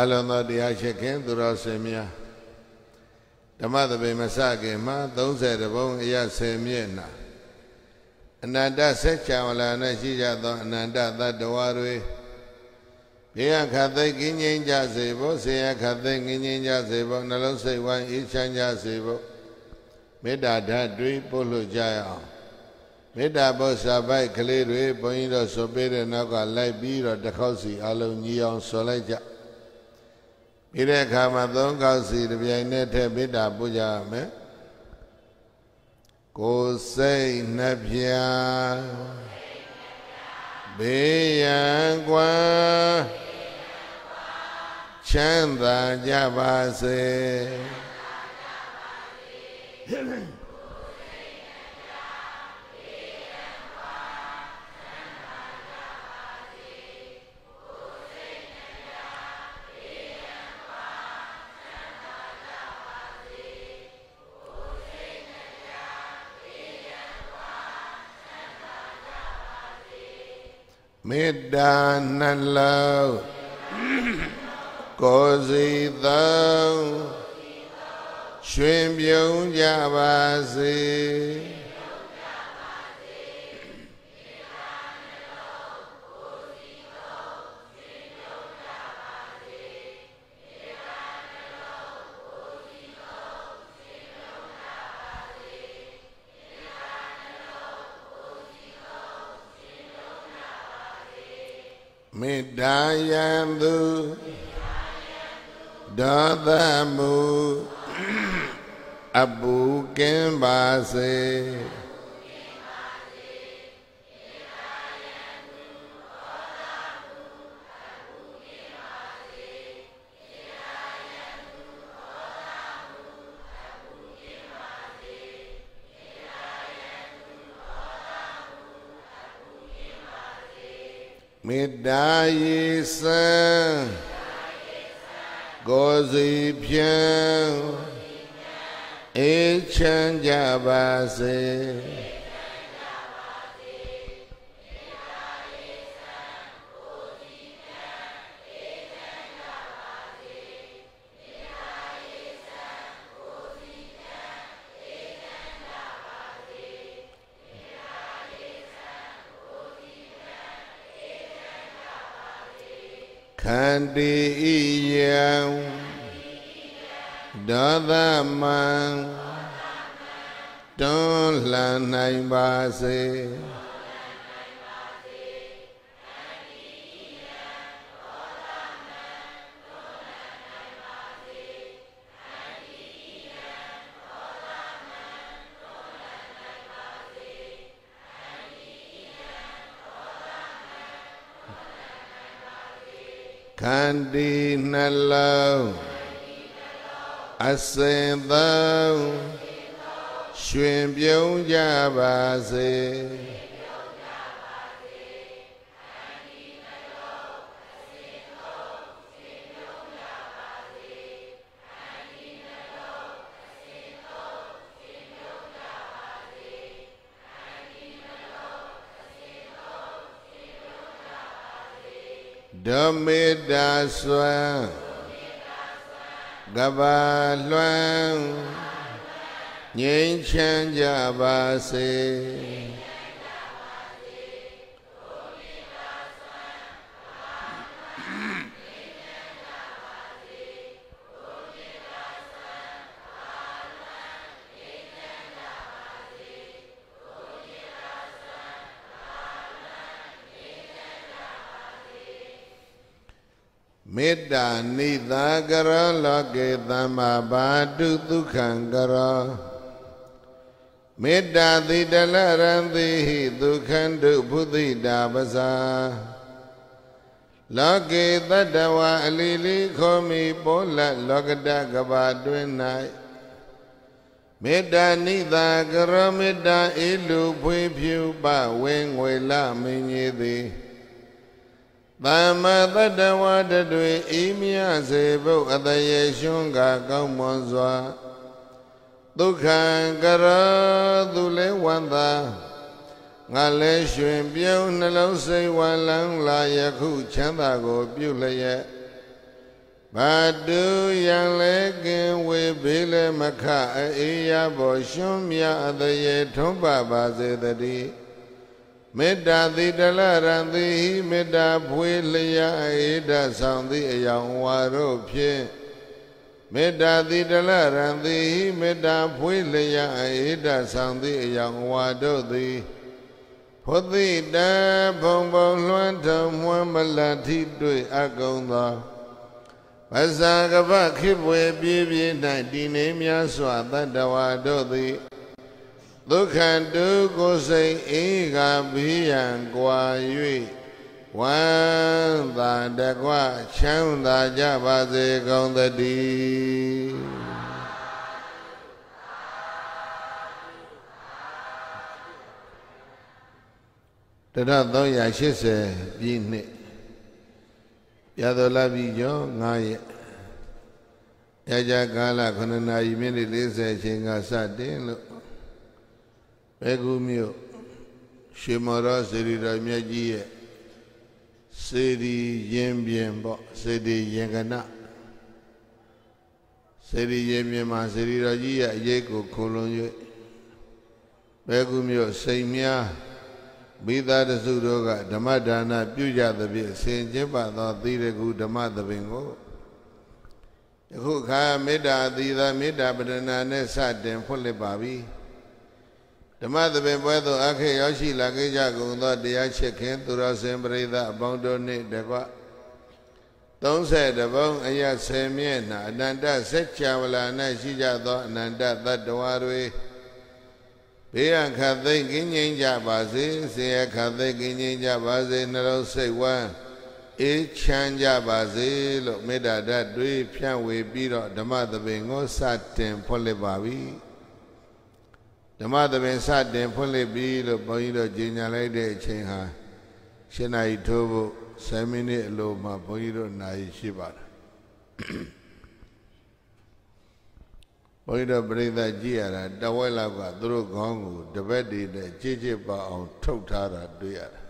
အလုံးသောတရားရှိခင်သူတော်စင်များဓမ္မသဘင်မစခင်မှာ30ဘုံအရ10မြင့်နာအနန္တဆက်ချံဝလာနဲ့ရှိကြသောအနန္တသတ္တဝါတွေဘေးခတ်သိကင်းငြိမ်းကြစေဖို့ဆေယခတ်သိကင်းငြိမ်းကြစေဖို့နှလုံးစိတ်ဝိုင်းအေးချမ်းကြစေဖို့မေတ္တာဓာတ်တွေပို့လို့ကြရအောင်မေတ္တာဘုရားပိုက်ကလေးတွေဘုန်းကြီးတို့ဆိုပေးတဲ့နောက်ကလိုက်ပြီးတော့တစ်ခေါက်စီအလုံးညီအောင်ဆိုလိုက်ကြ ပြီးတဲ့အခါမှာသုံးခေါက်စီတစ်ပြိုင်နက်တည်းမေတ္တာပို့ကြရမယ်ကိုယ်စိတ်နှပြဘေးရန်ကွာချမ်းသာကြပါစေ မေတ္တာနှလုံးကိုယ်စီသောရွှင်ပြုံးကြပါစေ မေတ္တာယံသူဒေါသမူအပူကင်းပါစေ မေတ္တာယေစံကိုယ်စီဖြံအေးချမ်းကြပါစေ တီဤယံဒေါသမံတွန်းလှန်နိုင်ပါစေ န္တီနှလုံးအစင်သောရွှင်ပြုံးကြပါစေ ဓမေတ္တာစွမ်းကဘာလွှမ်းငြိမ်းချမ်းကြပါစေ မေတ္တာနိသာကရောလောကေသမ္မာဘာတုဒုက္ခံကရောမေတ္တာတိတလရံတိဟိဒုက္ခန္တုဘုသိတာပဇာလောကေတတ္တဝအလီလီခောမိပောလလောကတကဘာတွင်၌မေတ္တာနိသာကရောမေတ္တာအေလူဖွေဖြူပဝင်းငွေလမင်းကြီးသည် သမ္မာတတ္တဝါတတွေဤမြစေဘုအတရေရှုံးကကောင်းမွန်စွာဒုက္ခံကရောသူလဲဝန္တာငါလဲရွှင်ပြုံးနှလုံးစိတ်ဝလန်းလာယခုချမ်းသာကို ပြုလျက်ဗဘာတုယံလဲကင်ဝေဘေးလဲမခအေးရဘောရှွန်းမြအတရေထုံးပါပါစေတည်း မေတ္တာတိတလရံတိမေတ္တာဖွေလျာအေဒဆောင်သည့်အယောင်ဝါတို့ဖြင့်မေတ္တာတိတလရံတိမေတ္တာဖွေလျာအေဒဆောင်သည့်အယောင်ဝါတို့သည်ဖုသိတဘုံဘုံလွှမ်းထုံမွမ်းမလတိတွေ့အကုံသောပဇာကပခိပွေပြေးပြေး၌တည်နေများစွာတတ္တဝါတို့သည် ဒုက္ခတုကိုစိတ်အေးကဘိယံကွာ၍ဝမ်းသာတကွချမ်းသာကြပါစေကုန်သတည်းတရ380ပြည့်နှစ်ရသောလပြီကျော်9ရက်ရကြကာလ9နာရီမိနစ်40အချိန်ကစတင်လို့ ဘေကုမြို့ရွှေမော်တော်စေရီတော်မြတ်ကြီးရဲ့စေရီရင်ပြင်ပေါ့စေရီရင်ကနစေရီရင်ပြင်မှာစေရီတော်ကြီးရဲ့အရေးကိုခုံလွန်၍ဘေကုမြို့စိန်များမိသားတစုတို့ကဓမ္မဒါနပြုကြသဖြင့်ဆင်ကျင့်ပါသောသီရကုဓမ္မသဘင်ကိုယခုခါမေတ္တာသီသာမေတ္တာပဒနာနဲ့စတင်ဖွင့်လှစ်ပါပြီ ဓမ္မသဘင်ပွဲသို့အခေရောက်ရှိလာခဲ့ကြကုန်သောတရားချစ်ခင်သူတော်စင်ပရိသတ်အပေါင်းတို့နှင့်တကွ30ဘုံအရ10မြဲ့နာအနန္တစัจ java လာ၌ရှိကြသောအနန္တသတ္တဝါတွေဘေးရခတ်သိမ့်ကင်းငြိမ်းကြပါစေဆေရခတ်သိမ့်ကင်းငြိမ်းကြပါစေနှလုံးစိတ်ဝမ်းအေးချမ်းကြပါစေလို့မေတ္တာဓာတ်တွေဖြန့်ဝေပြီးတော့ဓမ္မသဘင်ကိုစတင်ဖွင့်လှစ်ပါပြီ ဓမ္မသဘင်စတင်ဖွင့်လှစ်ပြီးလို့ဘုန်းကြီးတို့ကြီးညာလိုက်တဲ့အချိန်ဟာ၈နာရီထိုးဖို့7မိနစ်အလိုမှာဘုန်းကြီးတို့နိုင်ရှိပါတယ်ဘုန်းကြီးတို့ပြိဿကြည့်ရတာတဝက်လောက်ကသူတို့ခေါင်းကိုတပတ်တည်းနဲ့ကြည့်ကြည့်ပါအောင် ထုတ်ထားတာတွေ့ရတာ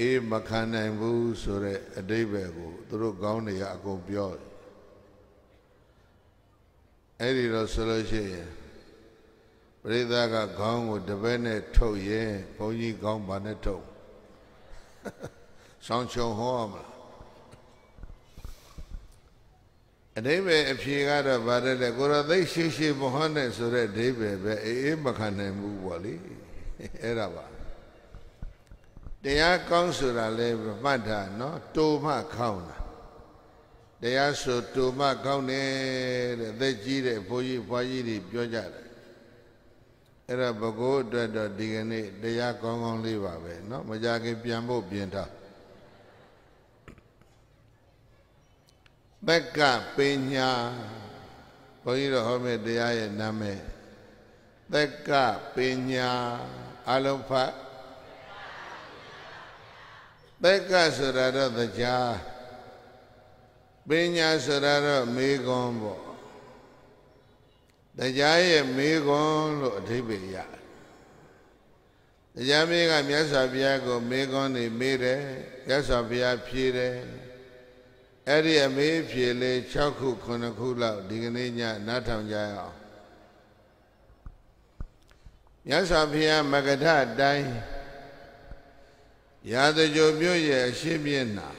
အေးမခံနိုင်ဘူးဆိုတဲ့အတိဘယ်ကိုသူတို့ခေါင်းတွေကအကုန်ပြောတယ်အဲ့ဒီတော့ဆိုလို့ရှိရင်ပ ရိသတ်ကခေါင်းကိုတပည့်နဲ့ထုတ်ရင်ဘုန်းကြီးခေါင်းဘာနဲ့ထုတ်ဆောင်းချုံဟောမလားအဓိပ္ပာယ်အဖြေကတော့ဗါတယ်လေကိုရသိရှိရှိမဟောနဲ့ဆိုတဲ့အဓိပ္ပာယ်ပဲအေးအေးမခံနိုင်ဘူးပေါ့လေအဲ့ဒါပါတရားကောင်းဆိုတာလဲမှတ်တာနော်တူမှခေါင်းတာတရားဆိုတူမှခေါင်းတယ်တဲ့သက်ကြီးတဲ့ဘိုးကြီးဘွားကြီးတွေပြောကြတယ် အဲ့ဒါဘကိုးအတွက်တော့ဒီကနေ့တရားကောင်းကောင်းလေးပါပဲเนาะမကြခင်ပြန်ဖို့ပြင်ထားသက်ကပညာဘုန်းကြီးတို့ဟောမယ့်တရားရဲ့နာမည်သက်ကပညာအလုံးဖတ်သက်ကဆိုတာတော့တရားပညာဆိုတာတော့မေခွန်းပေါ့ တရားရဲ့မေခွန်းလို့အဓိပ္ပာယ်ရတယ်တရားမေးကမြတ်စွာဘုရားကိုမေခွန်းနေမေးတယ်မြတ်စွာဘုရားဖြေတယ်အဲ့ဒီအမေးဖြေလေး6ခု9ခုလောက်ဒီကနေ့ညနားထောင်ကြရအောင်မြတ်စွာဘုရားမဂထတိုင်းရာဇကြိုမြို့ရဲ့အရှိမျက်နှာ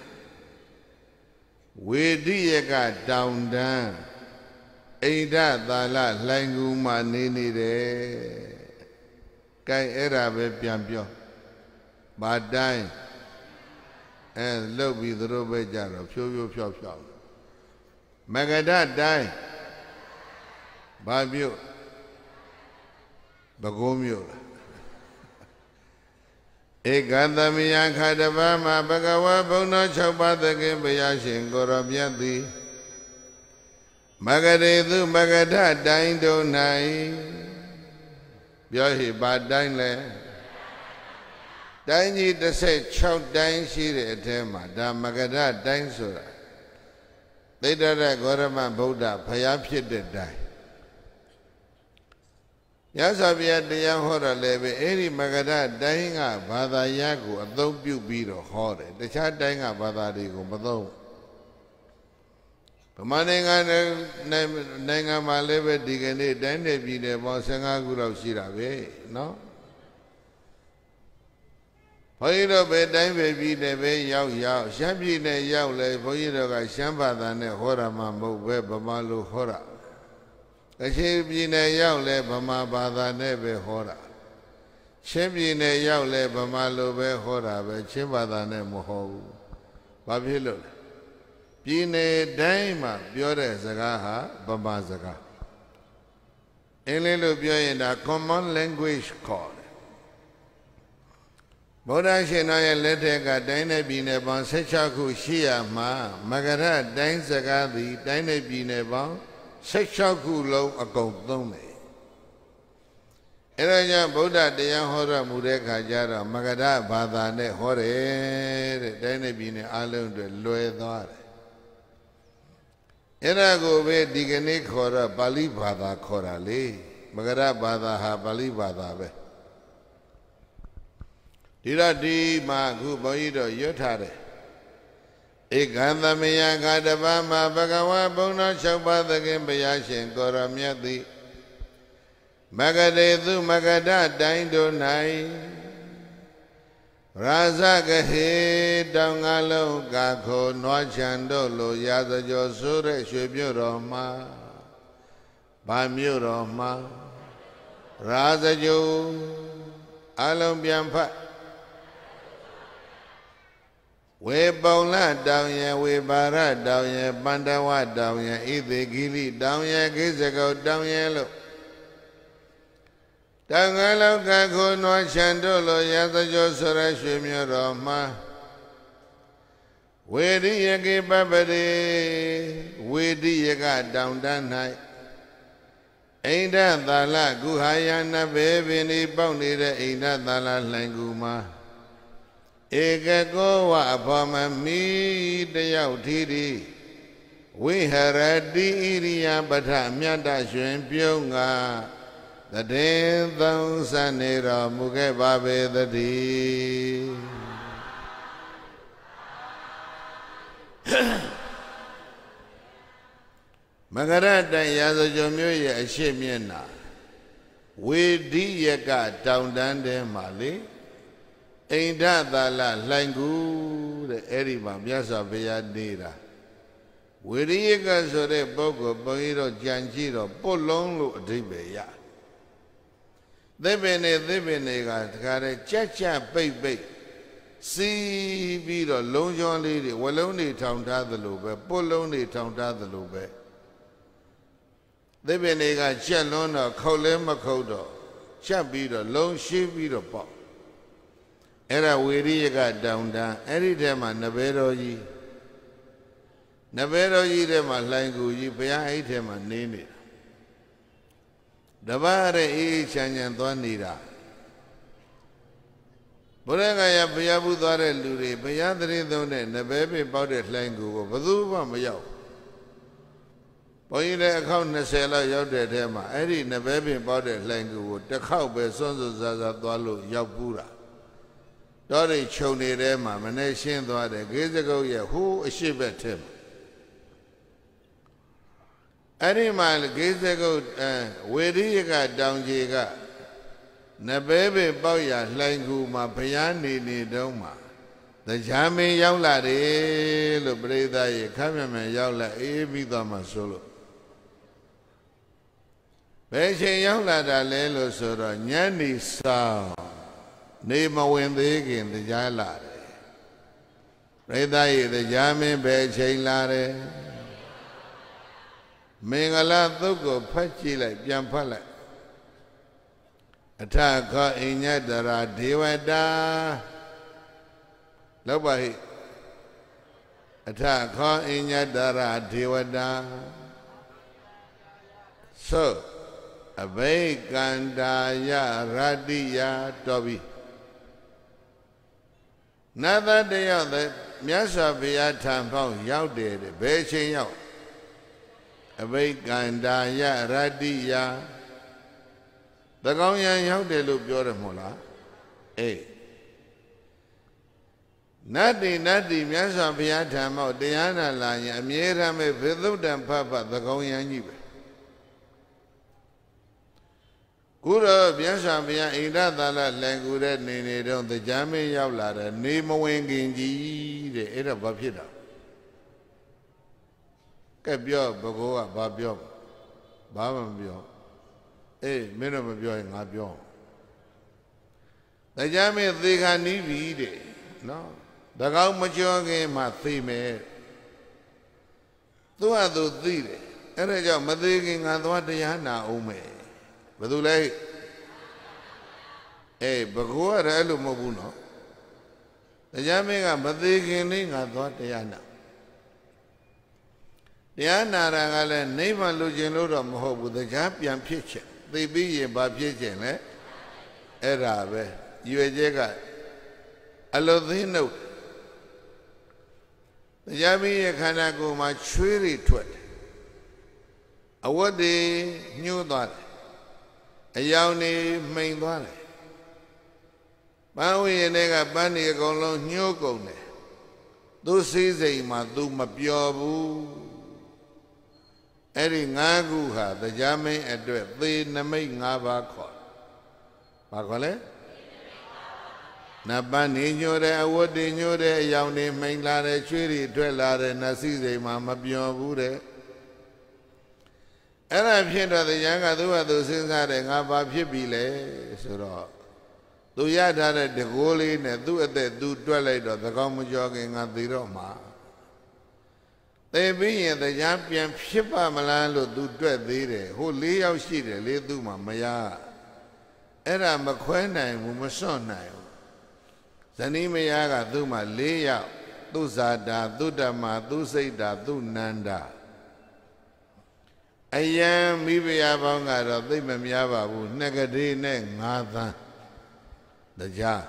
ဝေတိယကတောင်တန်း အိန္ဒသာလလှိုင်ကူမှနေနေတယ်။ကဲအဲ့ဒါပဲပြန်ပြော။ဘာတိုင်းအဲလှုပ်ပြီးသူတို့ပဲကြတော့ဖြိုးဖြိုးဖြောက်ဖြောက်မဂဒတိုင်းဘာမြို့ဘကုံးမြို့လားဧကသမယခတပမဘဂဝဘုံတော်6ပါးသခင်ဘုရားရှင်ကိုရောမြတ်သည် မဂရေသူမဂဒတိုင်းတို့၌ပြောဟိပါတိုင်းလဲတိုင်းကြီး16တိုင်းရှိတဲ့အထဲမှာဒါမကရတိုင်းဆိုတာသိတ္တရဂေါရမဗုဒ္ဓဖျားဖြစ်တဲ့တိုင်းရသော်ဘုရားတရားဟောတာလည်းပဲအဲ့ဒီမကရတိုင်းကဘာသာရကိုအသုံးပြုပြီးတော့ဟောတယ်တခြားတိုင်းကဘာသာတွေကိုမသုံးဗ မာနိုင်ငံနိုင်ငံမှာလည်းပဲဒီကနေ့တိုင်းနယ်ပြည်နယ်ပေါင်း15ခုလောက်ရှိတာပဲเนาะဘုန်းကြီးတို့ပဲတိုင်းပဲပြည်နယ်ပဲရောက်ရောက်ရှမ်းပြည်နယ်ရောက်လဲဘုန်းကြီးတို့ကရှမ်းဘာသာနဲ့ဟောတာမှမဟုတ်ပဲဗမာလိုဟောတာကချင်ပြည်နယ်ရောက်လဲဗမာဘာသာနဲ့ပဲဟောတာချင်းပြည်နယ်ရောက်လဲဗမာလိုပဲဟောတာပဲချင်းဘာသာနဲ့မဟောဘူးဘာဖြစ်လို့လဲ ပြည်နယ်တိုင်းမှာပြောတဲ့စကားဟာဗမာစကားအင်္ဂလိပ်လိုပြောရင်ဒါ common language ခေါ်တယ်ဗုဒ္ဓရှင်တော်ရဲ့လက်ထက်ကတိုင်းနယ်ပြည်နယ်ပေါင်း16ခုရှိရမှာမကရတိုင်းစကားသည်တိုင်းနယ်ပြည်နယ်ပေါင်း16ခုလုံးအကုန်သုံးတယ်အဲဒါကြောင့်ဗုဒ္ဓတရားဟောတော်မူတဲ့ခါကျတော့မကရဘာသာနဲ့ဟောတယ်တဲ့တိုင်းနယ်ပြည်နယ်အလုံးတွေလွယ်သွားတယ် အဲ့ဒါကိုပဲဒီကနေ့ခေါ်တော့ပါဠိဘာသာခေါ်တာလေမကရဘာသာဟာပါဠိဘာသာပဲဒီတော့ဒီမှာအခုဘုန်းကြီးတို့ရွတ်ထားတယ်ဧကံသမယကတပမဘဂဝါဘုံတော်၆ပါးသခင်ဘုရားရှင်ကိုရမြတ်သည်မဂရေသူမဂဒတိုင်းတို့၌ ရာဇကဟေတောင်ငါလုံးကခိုနွားချံတို့လိုရာဇကျော်ဆိုးတဲ့ရွှေမြို့တော်မှာဗာမြို့တော်မှာရာဇကြိုအလုံးပြန်ဖတ်ဝေပုံလတောင်ရဝေပါရတောင်ရပန္တဝတောင်ရဣသေကိလိတောင်ရကိစ္စကုတ်တောင်ရလို့ တန်ခါလောကခုနွားချံတို့လိုရသကြောဆိုရရွှေမြို့တော်မှာဝေရိယကေပပတိဝေရိယကတောင်တန်း၌အိန္ဒသာလကုဟာယနဘေပင်ဒီပေါက်နေတဲ့အိန္ဒသာလလှိုင်ကူမှာဧကကောဝအဖော်မမီတယောက်ထီတီဝိဟရတိဣရိယပထမြတ်တရွှင်ပြုံးက တတေသုံးစနေတော်မူခဲ့ပါပေသတည်းမကရတိုင်ရာဇကြုံမျိုးရဲ့အရှိမျက်နာဝေဒီယကတောင်တန်းထဲမှာလေအိန္ဒသာလလှိုင်ကူတဲ့အဲ့ဒီမှာမြတ်စွာဘုရားနေတာဝေရိယကဆိုတဲ့ပုဂ္ဂိုလ်ဘုန်းကြီးတို့ကြံကြည့်တော့ပုတ်လုံးလို့အဓိပ္ပာယ်ရ သစ်ပင်တွေသစ်ပင်တွေကတခါတည်းကြက်ကြက်ပိတ်ပိတ်စီးပြီးတော့လုံးချောလေးတွေဝလုံးတွေထောင်ထားသလိုပဲပုတ်လုံးတွေထောင်ထားသလိုပဲသစ်ပင်တွေကချက်လွန်းတော့ခုတ်လဲမခုတ်တော့ချက်ပြီးတော့လုံးရှိပြီးတော့ပေါ့အဲ့ဒါဝေရိယကတောင်တန်းအဲ့ဒီထဲမှာနဘဲတော်ကြီးနဘဲတော်ကြီးထဲမှာလှိုင်ကူကြီးဘုရားအဲ့ထဲမှာနေနေ တာတပည့်ရဲ့အေးချမ်းချမ်းသွားနေတာဘုရားကရဘုရားဘူးသွားတဲ့လူတွေဘုရားသတိသုံးတဲ့နဘဲပင်ပေါက်တဲ့လှိုင်းကူကိုဘယ်သူမှမရောက်ဘုန်းကြီးလည်းအခေါက်20လောက်ရောက်တဲ့ထဲမှာအဲ့ဒီနဘဲပင်ပေါက်တဲ့လှိုင်းကူကိုတစ်ခေါက်ပဲစွန့်စွန့်စားစားသွားလို့ရောက်ဘူးတာတော့ဒီခြုံနေတဲ့မှာမနေရှင်းသွားတယ်ဂေဇကုတ်ရဲ့ဟိုးအရှိဘက်ထဲမှာ အဲ့ဒီမှာဂေဇကုတ်ဝေရိယကတောင်ကြီးကနပဲပဲပေါက်ရလှိုင်ကူမှာဘုရားနေနေတုံးမှာတရားမင်းရောက်လာတယ်လို့ပြိဿရေခမ်းမြမရောက်လာအေးပြီးသွားမှဆိုလို့ဘယ်ချိန်ရောက်လာတာလဲလို့ဆိုတော့ညနေဆောင်နေမဝင်သေးခင်တရားလာတယ်ပြိဿရေတရားမင်းဘယ်ချိန်လာတယ် မင်္ဂလာသုတ်ကိုဖတ်ကြည့်လိုက်ပြန်ဖတ်လိုက်အထခောအိညတရာဒေဝတာလောက်ပါဟိအထခောအိညတရာဒေဝတာသောအဘိကန္တာယရတိယတော်ပြီနတ်သားတယောက်တဲ့မြတ်စွာဘုရားထံပေါင်းရောက်တယ်တဲ့ဘယ်ချိန်ရောက် အဘိကန္တာယရတ္တိယသကောင်းရန်ရောက်တယ်လို့ပြောတယ်မို့လားအေးနတ္တိနတ္တိမြတ်စွာဘုရားဓမ္မောတရားနာလာရင်အမြဲတမ်းပဲဘေသုတ္တံဖတ်ဖတ်သကောင်းရန်ကြီးပဲခုတော့မြတ်စွာဘုရားဣန္ဒသာလလန်ကူတဲ့နေနေတော့တရားမင်းရောက်လာတယ်နေမဝင်ခင်ကြီးတဲ့အဲ့တော့ဘာဖြစ်တာ ကဲပြောဘကိုးကဘာပြောဘာမှမပြောအေးမင်းတို့မပြောရင်ငါပြောတရားမင်းသေခါနီးပြီတဲ့နော်တကောင်းမကြောခင်မှသိမယ်သူ့ဟာသူသိတယ်အဲ့ဒါကြောင့်မသေးခင်ငါသွားတရားနာအောင်မယ်ဘယ်သူလဲအေးဘကောကလည်းအဲ့လိုမဟုတ်ဘူးနော်တရားမင်းကမသေးခင်လေးငါသွားတရားနာ တရားနာတာကလည်းနိဗ္ဗာန်လိုချင်လို့တော့မဟုတ်ဘူးတရားပြန်ဖြစ်ချက်သိပြီးရင်ဘာဖြစ်ချင်လဲအဲ့ဒါပဲရွေကျဲကအလိုသိနှုတ်တရားမင်းရဲ့ခန္ဓာကိုယ်မှာချွေးတွေထွက်တယ်အဝတ်တွေညှိုးသွားတယ်အယောင်တွေမှိန်သွားတယ်ပန်းဝိရင်တွေကပန်းတွေအကုန်လုံးညှိုးကုန်တယ်သူစည်းစိမ်မှာ तू မပျော်ဘူး အဲ့ဒီ၅ခုဟာတရားမင်းအတွက်သေနမိတ်၅ပါးခေါ်ဘာခေါ်လဲနပန်းနေညိုတဲ့အဝတ်တွေညိုတဲ့အယောင်တွေမှိန်လာတဲ့ချွေးတွေထွက်လာတဲ့နစီစိမ်မှာမပျော်ဘူးတဲ့အဲ့ဒါဖြစ်တော့တရားကသူ့ဟာသူစဉ်းစားတယ်ငါဘာဖြစ်ပြီလဲဆိုတော့သူရထားတဲ့တကိုးလေးနဲ့သူ့အသက်သူတွက်လိုက်တော့သကောင်းမကြောခင်ငါသိတော့မှာ သိပြီးရင်တရားပြန်ဖြစ်ပါမလားလို့သူတွက်သေးတယ်ဟို၄ယောက်ရှိတယ်လေသူ့မှာမရအဲ့ဒါမခွဲနိုင်ဘူးမစွန့်နိုင်ဘူးဇနီးမယားကသူ့မှာ၄ယောက်သူဇာတာသူဓမ္မာသူစိတ်တာသူနန္ဒာအယံမိဖုရားပေါင်းကတော့သိမများပါဘူးနှစ်ကလေးနဲ့၅သန်းတရား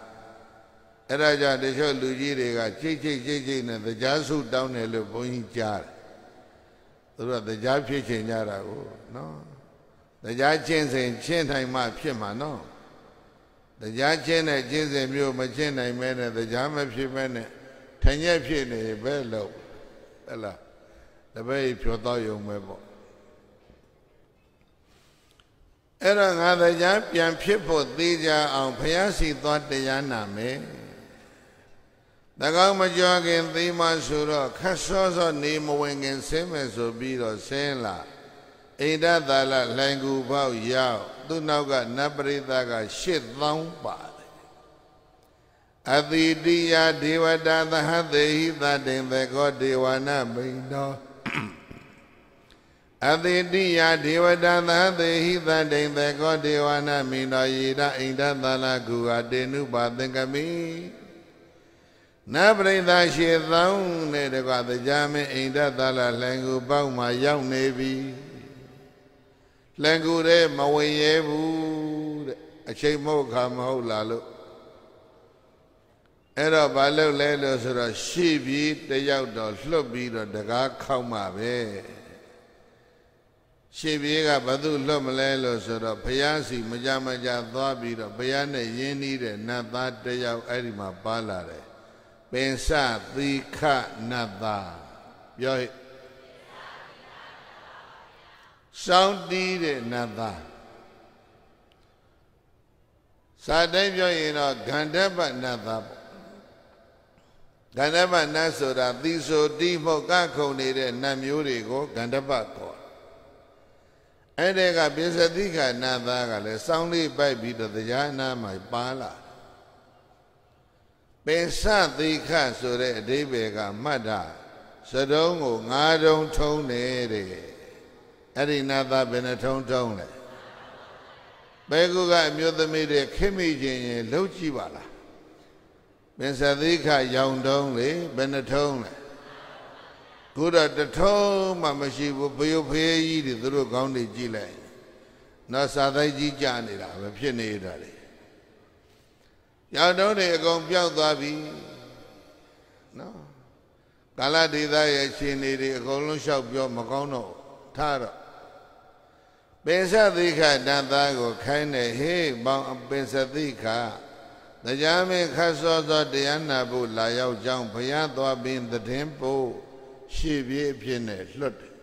အဲ့ဒါကြောင့်တချို့လူကြီးတွေကချိတ်ချိတ်ချိတ်ချိတ်နဲ့တရားစုတောင်းတယ်လို့ဘုန်းကြီးကြားတယ်သူတို့ကတရားဖြစ်ချင်ကြတာကိုနော်တရားချင်းစဉ်ချင်းထိုင်မှဖြစ်မှာနော်တရားချင်းနဲ့ချင်းစဉ်မျိုးမချင်းနိုင်မဲနဲ့တရားမဖြစ်မဲနဲ့ထင်ရက်ဖြစ်နေဘယ်လို့ဟဲ့လားတပည့်ဖြောတော့ယုံပဲပေါ့အဲ့တော့ငါတရားပြန်ဖြစ်ဖို့သိကြအောင်ဘုရားစီသွားတရားနာမယ်တကော င်းမကြောခင်သိမှဆိုတော့ခတ်စောစောနေမဝင်ခင်ဆင်းမယ်ဆိုပြီးတော့ဆင်းလာအိန္ဒသာလလှိုင်ကူပေါက်ရောက်သူ့နောက်ကနတ်ပရိသတ်က8000ပါတယ်အတိတိယဒေဝတာသဟသေဟိသတိံသေကောဒေဝနာမိန်တော်အတိတိယဒေဝတာသဟသေဟိသတိံသေကောဒေဝနာမိန်တော်ယေရအိန္ဒသာလကူဟာတေနုပါသင်္ကမိ နတ်ပရိသတ်ရှေသောင်းနဲ့တကွာတရားမင်းအိန္ဒသာလလှိုင်ကူပေါက်မှာရောက်နေပြီလန်ကူတဲ့မဝင်ရဲဘူးတဲ့အချိန်မဟုတ်ခါမဟုတ်လားလို့အဲ့တော့ဘာလုပ်လဲလို့ဆိုတော့ရှေ့ပြီးတယောက်တော့လွတ်ပြီးတော့တကားခောက်မှပဲရှေ့ပြေးကဘသူလွတ်မလဲလို့ဆိုတော့ဘုရားစီမကြမကြသွားပြီးတော့ဘုရားနဲ့ယဉ်နီးတဲ့နတ်သားတယောက်အဲ့ဒီမှာပါလာတယ် ပင်စသီခနတ်သားပြောဟဲ့စောင်းတီးတဲ့နတ်သားစာတိုင်းပြောရင်တော့ဂန္ဓပနတ်သားပေါ့ဂန္ဓပနတ်ဆိုတာသီဆိုတီးမှုတ်ကခုန်နေတဲ့နတ်မျိုးတွေကိုဂန္ဓပခေါ်အဲ့ဒီကပိစတိကနတ်သားကလည်းစောင်းလေးပိုက်ပြီးတော့တရားနာမှာပါလာ ပင်စသိခဆိုတဲ့အဓိပ္ပာယ်ကမှတ်တာစတုံးကိုငါးတုံးထုံးနေတဲ့အဲ့ဒီနာသားဘယ်နှထုံးထုံးလဲဘယ်ကူကအမျိုးသမီးတွေခိမိခြင်းရင်လှုပ်ကြည့်ပါလားပင်စသိခရောင်တုံးလေဘယ်နှထုံးလဲခုတော့တထုံးမှမရှိဘူးဘယုဖေးကြီးတွေသူတို့ကောင်းနေကြည့်လိုက်နော်စာသိုက်ကြီးကြာနေတာပဲဖြစ်နေတာလေ ရောင်တုံးတွေအကုန်ပြောက်သွားပြီနော်ကာလဒေသရဲ့ရှင်နေတွေအကုန်လုံးလျှောက်ပြောမကောင်းတော့ထားတော့ပင်စသိခတန်သားကိုခိုင်းတယ်ဟေးဘောင်ပင်စသိခတရားမင်းခတ်စောစောတရားနာဖို့လာရောက်ကြောင်းဘုရားသွားပြီးသတင်းပို့ရှေ့ပြေးအဖြစ်နဲ့လွတ်တယ်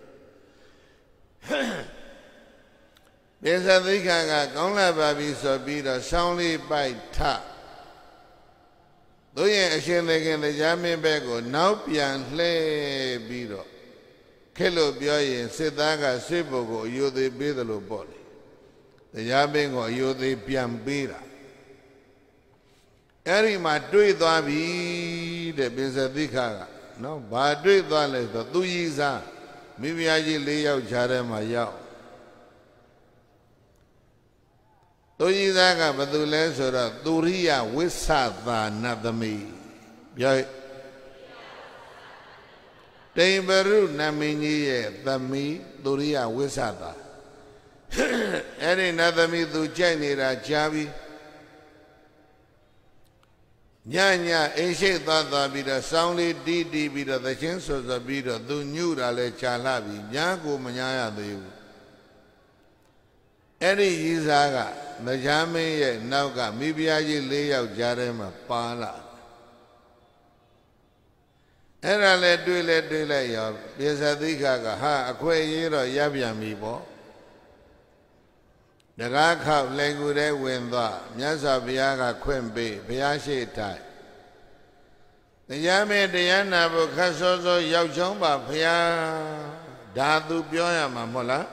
ပိဿသိက္ခာကကောင်းလာပါပြီဆိုပြီးတော့ဆောင်းလေးပိုက်ထ တို့ရဲ့အရှင်သခင်တရားမင်းဘက်ကို နောက်ပြန်လှည့်ပြီးတော့ခက်လို့ပြောရင်စစ်သားကစစ်ဘုတ်ကိုအယုသေးပေးတယ်လို့ပေါ့လေတရားမင်းကိုအယုသေးပြန်ပေးတာအဲ့ဒီမှာတွေးသွားပြီတဲ့ပိဿသိက္ခာကနော်ဘာတွေးသွားလဲဆိုသူကြီးစားမိဖုရားကြီး၄ယောက်ခြားထဲမှာရောက် သူကြီးသားကဘယ်သူလဲဆိုတော့သူရိယဝိသသာနသမီပြောတိမ်ဘရုနမင်းကြီးရဲ့သမီးသူရိယဝိသသာအဲ့ဒီနသမီသူကြိုက်နေတာကြားပြီးညညအိမ်ရှိသွားသွားပြီးတော့စောင်းလေးတီးတီးပြီးတော့သချင်းဆွဆွပြီးတော့သူညူတာလဲခြာလှပြီးညာကိုမညာရသေးဘူးအဲ့ဒီကြီးစားက မချမ်းမင်းရဲ့နောက်ကမိဖုရားကြီး၄ယောက်ကြားထဲမှာပါလာအဲ့ဒါလဲတွေးလဲတွေးလိုက်ရောပြေသသိခကဟာအခွဲရေးတော့ရပြန်ပြီပေါ့တကားခောက်လက်ကူတဲ့ဝင်သွားမြတ်စွာဘုရားကခွင့်ပေးဘုရားရှိထိုင်တရားမေတရားနာဖို့ခတ်စောစောရောက်ချောင်းပါဘုရားဒါသူပြောရမှာမဟုတ်လား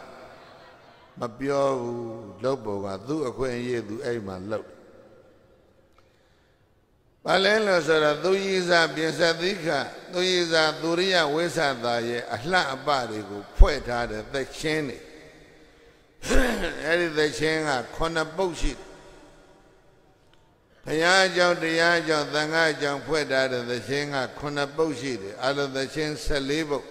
မပြောဘူးလုတ်ပေါ်ကသူ့အခွင့်အရေးသူအဲ့မှာလုတ်ဘာလဲလို့ဆိုတော့သူကြီးစားပြင်ဆက်သိခသူကြီးစားသူရိယဝိသတာရဲ့အလှအပတွေကိုဖွဲ့ထားတဲ့သက်ချင်းတွေအဲ့ဒီသချင်းကခုနှစ်ပုတ်ရှိဘုရားကြောင့်တရားကြောင့်သံဃာကြောင့်ဖွဲ့ထားတဲ့သချင်းကခုနှစ်ပုတ်ရှိတယ်အလုံးသချင်း14ပုတ်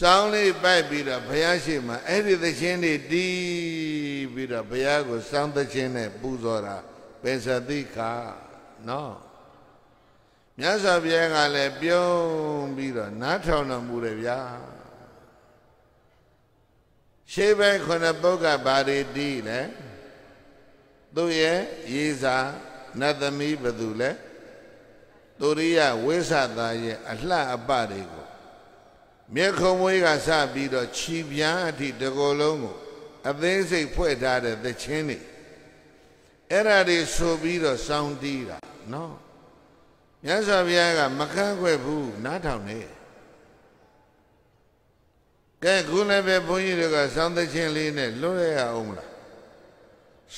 စောင်းလေးပိုက်ပြီးတော့ဘုရားရှိမှအဲ့ဒီသချင်းတွေတီးပြီးတော့ဘုရားကိုစောင်းသချင်းနဲ့ပူဇော်တာပင်စတိခါနော်မြတ်စွာဘုရားကလည်းပြုံးပြီးတော့နားထောင်တော်မူတယ်ဗျာရှေးဘက်ခုနှစ်ပုဒ်ကဘာတွေတီးလဲသူရဲ့ရေစာနတ်သမီးဘသူလဲသူရိယဝိသတာရဲ့အလှအပတွေကို မြက်ခုံမွေးကစပြီးတော့ခြီပြန်းအထိတကောလုံးကိုအသေးစိတ်ဖွဲ့ထားတဲ့သချင်းတွေအဲ့ဒါတွေဆိုပြီးတော့စောင်းတီးတာနော်မြတ်စွာဘုရားကမခန့်ခွဲဘူးနားထောင်နေကဲခုလည်းပဲဘုန်းကြီးတွေကစောင်းသချင်းလေးနဲ့လွတ်ရအောင်မလား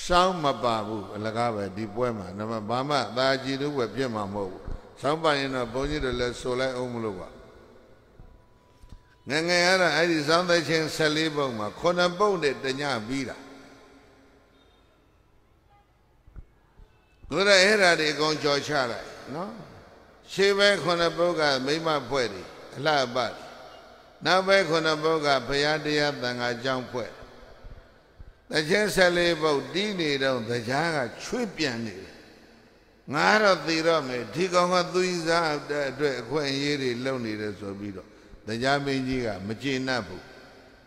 စောင်းမပါဘူးအလကားပဲဒီပွဲမှာနမဘာမှသာကြည်လို့ပဲပြစ်မှာမဟုတ်ဘူးစောင်းပါရင်တော့ဘုန်းကြီးတွေလည်းဆိုလိုက်အောင်မလို့ပါ ငငယ်ရတော့အဲ့ဒီစောင်းသချင်း14ပုံမှာခုနှစ်ပုံနဲ့တညပြီးတာတို့ရအဲ့ဒါတွေအကုန်ကြော်ချလိုက်နော်ရှေးဘဲခုနှစ်ပုဒ်ကမိမဖွဲ့တယ်အလှပတယ်နောက်ဘဲခုနှစ်ပုဒ်ကဘုရားတရားတန်ခါကြောင်းဖွဲ့တခြင်းဆက်လေးပုဒ်တီးနေတော့တရားကချွေးပြန်နေတယ်ငါတော့သိတော့မယ်ဒီကောင်ကသူဤစားတဲ့အတွက်အခွင့်အရေးတွေလုံနေတယ်ဆိုပြီးတော့ တရားမင်းကြီးကမကျေနပ်ဘူး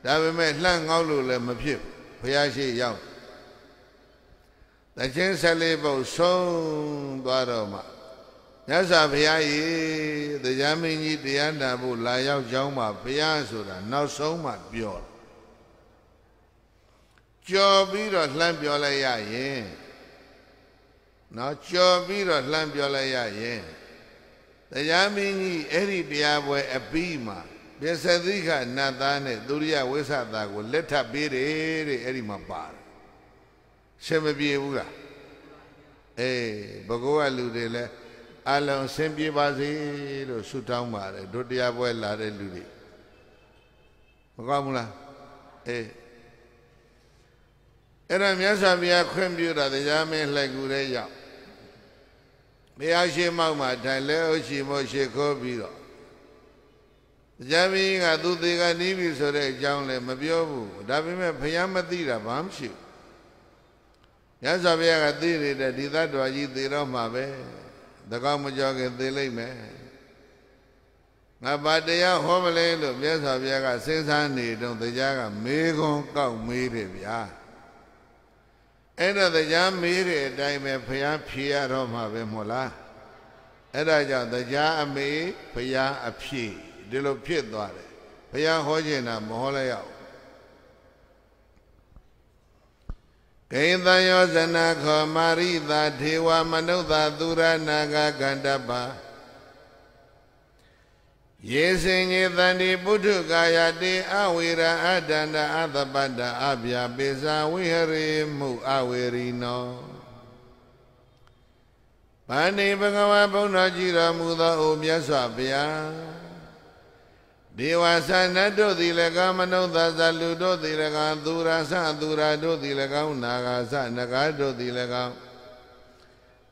ဒါပေမဲ့လှန့်ငေါက်လို့လည်းမဖြစ်ဘူးဘုရားရှိရောက်တခြင်းဆက်လေးပုဒ်ဆုံးသွားတော့မှမြတ်စွာဘုရားကြီးတရားမင်းကြီးတရားနာဖို့လာရောက်ကြောင်းမှာဘုရားဆိုတာနောက်ဆုံးမှပြောတယ်ကြော်ပြီးတော့လှမ်းပြောလိုက်ရရင်နော်ကြော်ပြီးတော့လှမ်းပြောလိုက်ရရင် တရားမင်းကြီးအဲ့ဒီတရားပွဲအပြီးမှာပြစ္ဆသိခနတ်သားနဲ့သူရိယဝိသတာကိုလက်ထပ်ပေးတယ်တဲ့အဲ့ဒီမှာပါတယ်ရှင်မပြေဘူးလားအေးဘဂဝါလူတွေလည်းအလုံးဆင်ပြေပါစေလို့ဆုတောင်းပါတယ်တို့တရားပွဲလာတဲ့လူတွေမကောင်းဘူးလားအေးအဲ့ဒါမြတ်စွာဘုရားခွင့်ပြုတာတရားမင်းလှိုက်ကူတဲ့ရောက် ဘုရားရှိမောက်မှာထိုင်လဲအရှိမောရှိခိုးပြီးတော့တရားမင်းကသူသေးကနီးပြီဆိုတဲ့အကြောင်းလည်းမပြောဘူးဒါပေမဲ့ဘုရားမသိတာဘာမှမရှိဘူးမြတ်စွာဘုရားကသိနေတဲ့ဒီသတ္တဝါကြီးသေတော့မှာပဲတကောက်မကြောခင်သေလိမ့်မယ်ငါဘာတရားဟောမလဲလို့မြတ်စွာဘုရားကစဉ်းစားနေတော့တရားကမေခွန်းကောက်မေးတယ်ဗျာ အဲ့တော့တရားမေးတဲ့အတိုင်းပဲဘုရားဖြေရတော့မှာပဲမို့လားအဲ့ဒါကြောင့်တရားအမေဘုရားအဖြေဒီလိုဖြစ်သွားတယ်ဘုရားဟောခြင်းတာမဟောလိုက်ရဘူးဂိသယောဇနာခောမာရိတာထေဝမနုဿသူရနာဂကန္တပါ ယေစင်ညေတန္တိပုထုကာယတေအဝေရအတန္တအသပတ္တအဗျာပိစာဝိဟရေမှုအဝေရိနောဗန္တိဘဂဝါဘုန်းတော်ကြည်တော်မူသောအိုမြတ်စွာဘုရားဒေဝဆနတ်တို့သည်၎င်းမနုဿသလူတို့သည်၎င်းသူရဆသူရတို့သည်၎င်းနာဂာဆနဂါတို့သည်၎င်း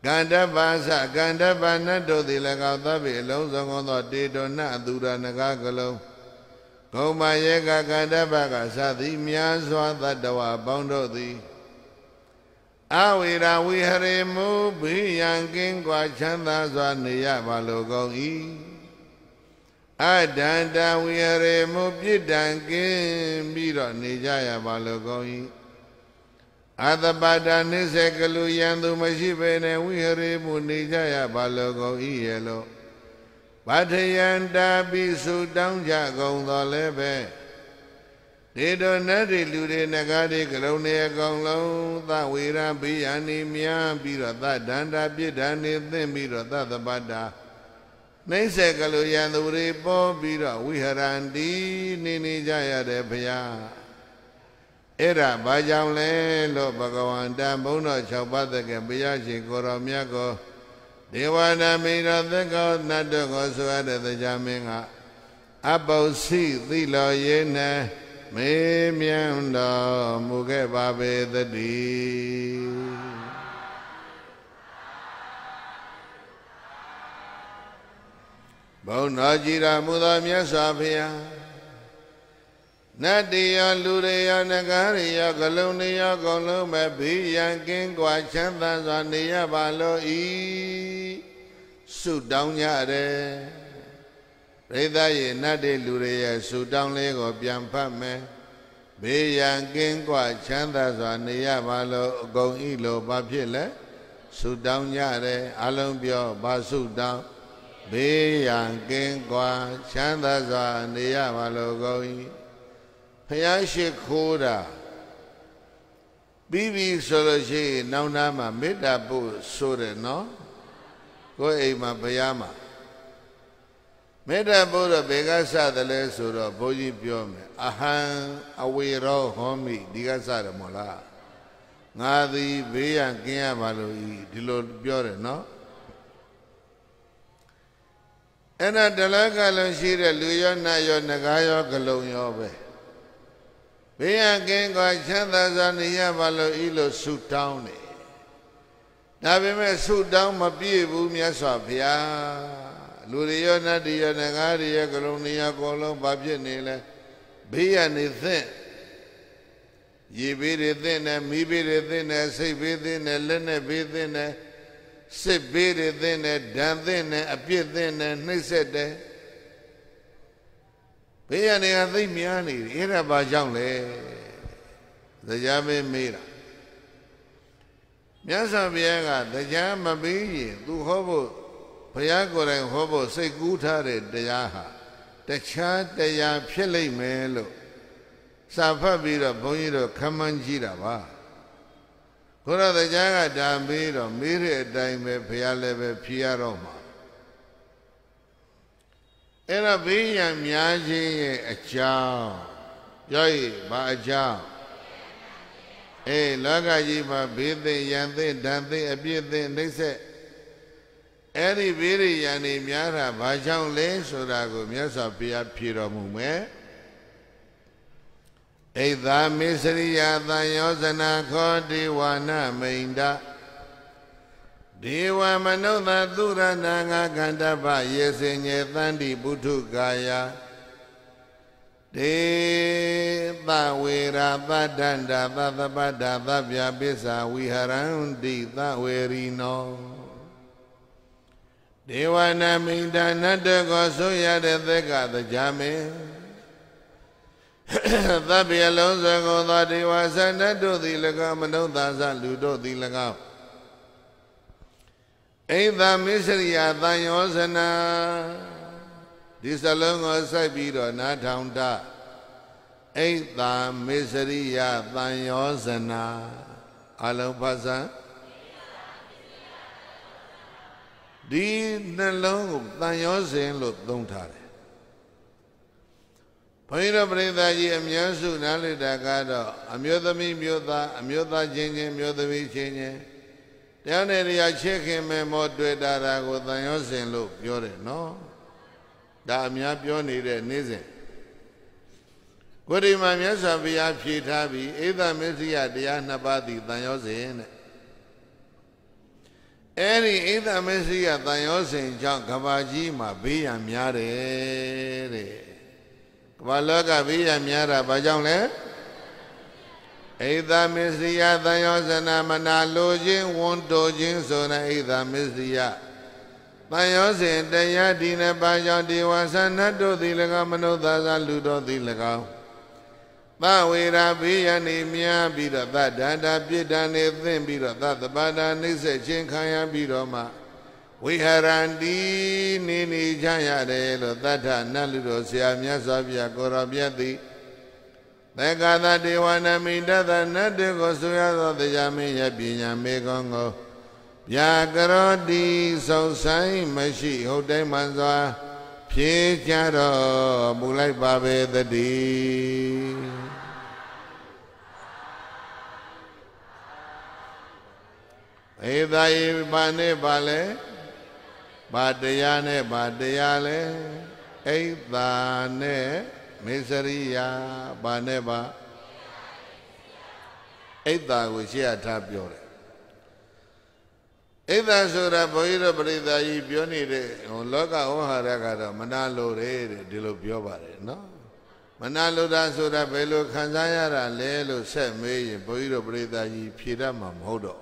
ကန္တပါစကန္တပါနတ်တို့သည်၎င်းသဗ္ဗေအလုံးစုံသောတေတောနသူရနဂါကလုံးဂုံမယေကကန္တပါကသသည်များစွာတတ္တဝပေါင်းတို့သည်အဝေရာဝိဟရေမူဘိယံကင်းကွာချမ်းသာစွာနေရပါလိုကုန်၏အဒန္တဝိဟရေမူပြစ်ဒံကင်းပြီးတော့နေကြရပါလိုကုန်၏ အသပတနိစေကလူယံသူမရှိပေနဲ့ဝိဟရေမူနေကြရပါလိုကုန်၏ရဲ့လို့ဗထယန္တာပိစုတောင်းကြကုန်တော်လည်းပဲဒေတောနတ်တွေလူတွေငကားတွေကလုံးတွေအကောင်လုံးသဝေရဘိယန်နေများပြီးတော့သဒန္တာပြစ်ဒဏ်နေသင့်ပြီးတော့သသပတ္တာနှိမ့်ဆက်ကလူယံသူတွေပေါ်ပြီးတော့ဝိဟရန္တိနေနေကြရတဲ့ဘုရား အဲ့ဒါဘာကြောင့်လဲလို့ဘဂဝန္တဘုန်းတော်6ပါးတကဘုရားရှင်ကိုရောမြတ်ကိုဒေဝနာမိတော်သက်ကောနတ်တော်ကိုဆိုရတဲ့တရားမင်းကအပု္စိသီလောယေနမေမြန်းတော်မူခဲ့ပါပေသတည်းဘုန်းတော်ကြည်တော်မူသောမြတ်စွာဘုရား နတ်တရားလူတွေရောငကားတွေရောဂလုံးတွေရောအကုန်လုံးပဲဘိယံကင်းကွာချမ်းသာစွာနေရပါလို့ဤဆုတောင်းကြတယ်ရိသရေနတ်တွေလူတွေရဲ့ဆုတောင်းလေးကိုပြန်ဖတ်မယ်ဘေးရန်ကင်းကွာချမ်းသာစွာနေရပါလို့အကုန်ဤလိုဘာဖြစ်လဲဆုတောင်းကြတယ်အလုံးပြောဘာဆုတောင်းဘေးရန်ကင်းကွာချမ်းသာစွာနေရပါလို့အကုန်ဤ ဖျားရှိခိုးတာပြီးပြီဆိုလို့ရှိရင်နောက်နာမှာမေတ္တာပို့ဆိုတယ်နော်ကိုယ်အိမ်မှာဘုရားမှာမေတ္တာပို့တော့ဘယ်ကစတယ်လဲဆိုတော့ဘုန်းကြီးပြောမယ်အဟံအဝေရောဟောမိဒီကစတယ်မို့လားငါသည်ဘေးရန်ကင်းရပါလို့ဤဒီလိုပြောတယ်နော်အဲ့ဒါတလကလုံးရှိတဲ့လူရောနတ်ရောငကားရောဂလုံရောပဲ ဘေးရန်ကင်းကွာချမ်းသာစွာနေရပါလို့ဤလိုဆုတောင်းတယ်ဒါပေမဲ့ဆုတောင်းမပြည့်ဘူးမြတ်စွာဘုရားလူတွေရောနတ်တွေရောငကားတွေရောကလုံးတွေရောအကုန်လုံးဘာဖြစ်နေလဲဘေးရနေသင့်ရေဘေးတွေသင့်တယ်မီးဘေးတွေသင့်တယ်စိတ်ဘေးသင့်တယ်လက်နဲ့ဘေးသင့်တယ်စစ်ဘေးတွေသင့်တယ်ဓာန်သင့်တယ်အပြစ်သင့်တယ်နှိမ့်ဆက်တယ် ဘေးရနေကသိများနေတယ်အဲ့ဒါဘာကြောင့်လဲတရားမင်းမေးတာမြတ်စွာဘုရားကတရားမပေးရင်သူဟောဖို့ဘုရားကိုယ်တိုင်ဟောဖို့စိတ်ကူးထားတဲ့တရားဟာတခြားတရားဖြစ်လိမ့်မယ်လို့စာဖတ်ပြီးတော့ဘုန်းကြီးတို့ခမန်းကြည့်တာပါဘုရားတရားကဒါမေးတော့မေးတဲ့အတိုင်းပဲဘုရားလည်းပဲဖြေရတော့မှာ အဲ့တော့ဘေးရန်များခြင်းရဲ့အကြောင်းပြောရဘာအကြောင်းအေးလောကကြီးမှာဘေးသိရန်သိဓာတ်သိအပြစ်သိနှိမ့်ဆက်အဲ့ဒီဘေးရိယန်နေများတာဘာကြောင့်လဲဆိုတာကိုမြတ်စွာဘုရားဖြေတော်မူမယ်ဣသာမေစရိယာတန်ယောဇနာခောဒေဝနာမိန်ဒ ဒေဝမနုဿသုရဏငါခန္ဓပယေစင်ညေတန္တိပုထုကာယဒေသဝေရာပတ္တန္တာသသပတ္တာသဗျာပစ္စာဝိဟရန္တိသဝေရိနောဒေဝနာမိန်တနတ်တကောဆိုရတဲ့သက်ကတရားမင်းသဗ္ဗေလုံးစုံသောသောဒေဝဆန္ဒတို့သည်၎င်းမနုဿာသလူတို့သည်၎င်း အိဒမစ္စရိယတန်ယောဇနာဒီစလုံးကိုစိုက်ပြီးတော့နားထောင်တအိဒမစ္စရိယတန်ယောဇနာအလုံးဖတ်စမ်းဒီနှလုံးကိုတန်ရောစဉ်လို့သုံးထားတယ်ဘုန်းကြီးတို့ပြိဿကြီးအများစုနားလည်တာကတော့အမျိုးသမီးမျိုးသားအမျိုးသားချင်းချင်းမျိုးသမီးချင်းချင်း တရားနဲ့တရားချစ်ခင်မဲ့မောတွေ့တာတာကိုတန်ရောစဉ်လို့ပြောတယ်နော်ဒါအများပြောနေတဲ့နေ့စဉ်ကိုဒီမှာမြတ်စွာဘုရားဖြေထားပြီးဧသမစ္စရိယတရားနှစ်ပါးသည်တန်ရောစဉ်တဲ့အဲ့ဒီဣဒမစ္စရိယတန်ရောစဉ်ကြောင့်ကဘာကြီးမှာဘေးရန်များတယ်တဲ့ကဘာလောကဘေးရန်များတာဘာကြောင့်လဲ ဣဒမစ္စရိယတန်ရောဇနာမနာလိုခြင်းဝန်တိုခြင်းဆိုတဲ့ဣဒမစ္စရိယတန်ရောစဉ်တရားဒီနှစ်ပါးကြောင့်ဒီဝါသနတ်တို့သည်၎င်းမနုဿာသလူတို့သည်၎င်းသဝေရာဘေးရန်နေများပြီးတော့သဒ္ဒန္တာပြစ်ဒဏ်နေသင့်ပြီးတော့သတ္တပါဒာနှိစ္စခြင်းခံရပြီးတော့မှဝိဟရန္တိနေနေချရတယ်လို့သတ္ထနတ်လူတော်ဆရာမြတ်စွာဘုရားကိုရောပြတ်သည် သက္ကသဒေဝနာမိတသနတ်တေကိုဆိုရသောတရားမင်းရဲ့ပညာမေကောင်းကိုဗျာကရောတိဆုံဆိုင်မရှိဟုတ်တိုင်းမှန်စွာဖြေကြတော့မူလိုက်ပါပဲတည်းဧသာယဘာနဲ့ပါလဲဘာတရားနဲ့ဘာတရားလဲအိသာနဲ့ မေစရိယာဘာနဲ့ဘာအိသာကိုရှေ့ထားပြောတယ်အိသာဆိုတာဘုန်းကြီးတို့ပြိဿကြီးပြောနေတဲ့ဟိုလောကဝဟာရကတော့မနာလိုတယ်တဲ့ဒီလိုပြောပါတယ်နော်မနာလိုတာဆိုတာဘယ်လိုခံစားရတာလဲလို့ဆက်မေးရင်ဘုန်းကြီးတို့ပြိဿကြီးဖြေတတ်မှာမဟုတ်တော့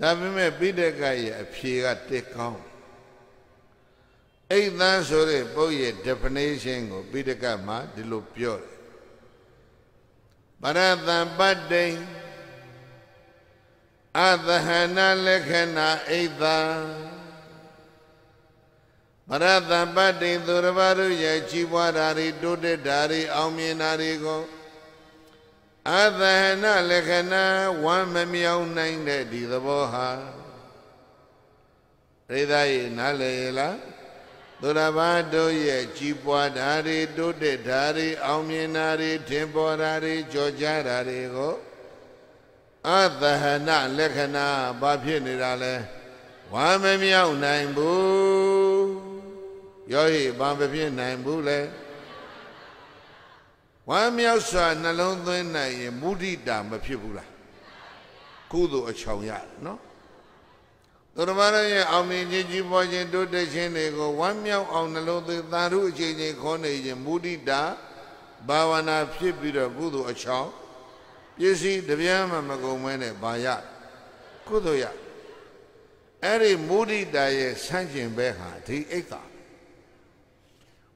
ဒါပေမဲ့ပိဋကရဲ့အဖြေကတက်ကောင်း အိတ်သန်းဆိုတဲ့ပုတ်ရဲ့ definition ကိုပိဋကမှာဒီလိုပြောတယ်ပရသံပတ္တိအသဟနာလက္ခဏာအိတ်သံပရသံပတ္တိသူတစ်ပါးတို့ရဲ့ကြီးပွားတာတွေတိုးတက်တာတွေအောင်မြင်တာတွေကိုအသဟနလက္ခဏာဝမ်းမမြောင်နိုင်တဲ့ဒီသဘောဟာရိသယေနားလေလား သူတော်ဘာတို့ရဲ့ကြီးပွားဓာရီတိုးတက်ဓာရီအောင်မြင်ဓာရီထင်ပေါ်ဓာရီကြော်ကြားဓာရီကိုအသဟနလက္ခဏာဘာဖြစ်နေတာလဲဝမ်းမမြောက်နိုင်ဘူးယောဟိဘာမဖြစ်နိုင်ဘူးလဲဝမ်းမြောက်စွာနှလုံးသွင်းနိုင်ရင်မုဒိတာမဖြစ်ဘူးလားကုသိုလ်အချောင်ရတယ်နော် သူတော်ဘာရဲ့အောင်မြင်ခြင်းကြီးပွားခြင်းတိုးတက်ခြင်းတွေကိုဝမ်းမြောက်အောင်နှလုံးသွင်းသာဓုအချိန်ချင်းခေါ်နေခြင်းမုဒိတာဘာဝနာဖြစ်ပြီးတော့ကုသိုလ်အချောင်ပစ္စည်းတပြားမှမကုန်မဲနဲ့ဘာရကုသိုလ်ရအဲ့ဒီမုဒိတာရဲ့ဆန့်ကျင်ဘက်ဟာဒီအိတ်သာ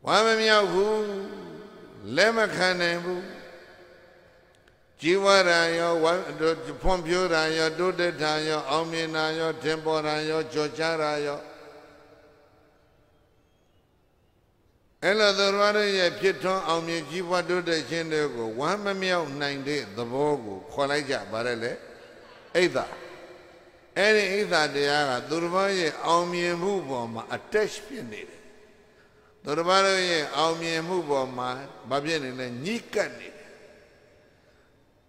ဝမ်းမမြောက်ဘူးလက်မခံနိုင်ဘူး ជីវရာရောဝဖွံ့ဖြိုးရာရောတိုးတက်တာရောအောင်မြင်တာရောထင်ပေါ်တာရောကြော်ကြားတာရောအဲ့လိုသူတော်ရဲ့ဖြစ်ထွန်းအောင်မြင်ကြီးပွားတိုးတက်ခြင်းတွေကိုဝမ်းမမြောက်နိုင်တဲ့သဘောကိုခေါ်လိုက်ကြပါရဲလေအိဒါအဲ့ဒီအိဒါတရားကသူတော်ရဲ့အောင်မြင်မှုပေါ်မှာ attach ဖြစ်နေတယ်သူတစ်ပါးတို့ရဲ့အောင်မြင်မှုပေါ်မှာဘာဖြစ်နေလဲညှိကပ်နေတယ်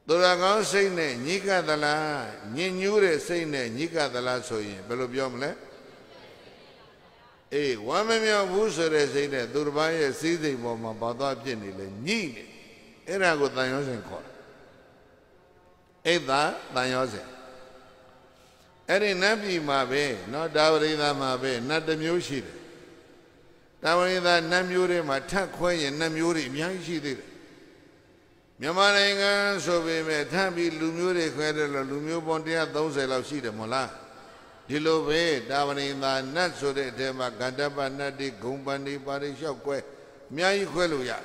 သူတော်ကောင်းစိတ်နဲ့ညှိကပ်သလားညင်ညူးတဲ့စိတ်နဲ့ညှိကပ်သလားဆိုရင်ဘယ်လိုပြောမလဲအေးဝမ်းမမြောက်ဘူးဆိုတဲ့စိတ်နဲ့သူတစ်ပါးရဲ့စီးစိမ်ပေါ်မှာဘာသွားဖြစ်နေလဲညှိနေအဲ့ဒါကိုတန်ရောစင်ခေါ်တယ်အဲ့ဒါတန်ရောစင်အဲ့ဒီနတ်ပြည်မှာပဲเนาะဒါဝရိသမှာပဲနတ်တစ်မျိုးရှိတယ်တာဝရိသနတ်မျိုးတွေမှာထပ်ခွဲရင်နတ်မျိုးတွေအများကြီးရှိသေးတယ် မြန်မာနိုင်ငံဆိုပေမဲ့ထပ်ပြီးလူမျိုးတွေခွဲတယ်လို့လူမျိုးပေါင်း130လောက်ရှိတယ်မဟုတ်လားဒီလိုပဲတာဝရိသနတ်ဆိုတဲ့အထက်မှာကန္တပနတ်တွေဂုံပန်တွေပါတွေလျှောက်ကွဲအများကြီးခွဲလို့ရတယ်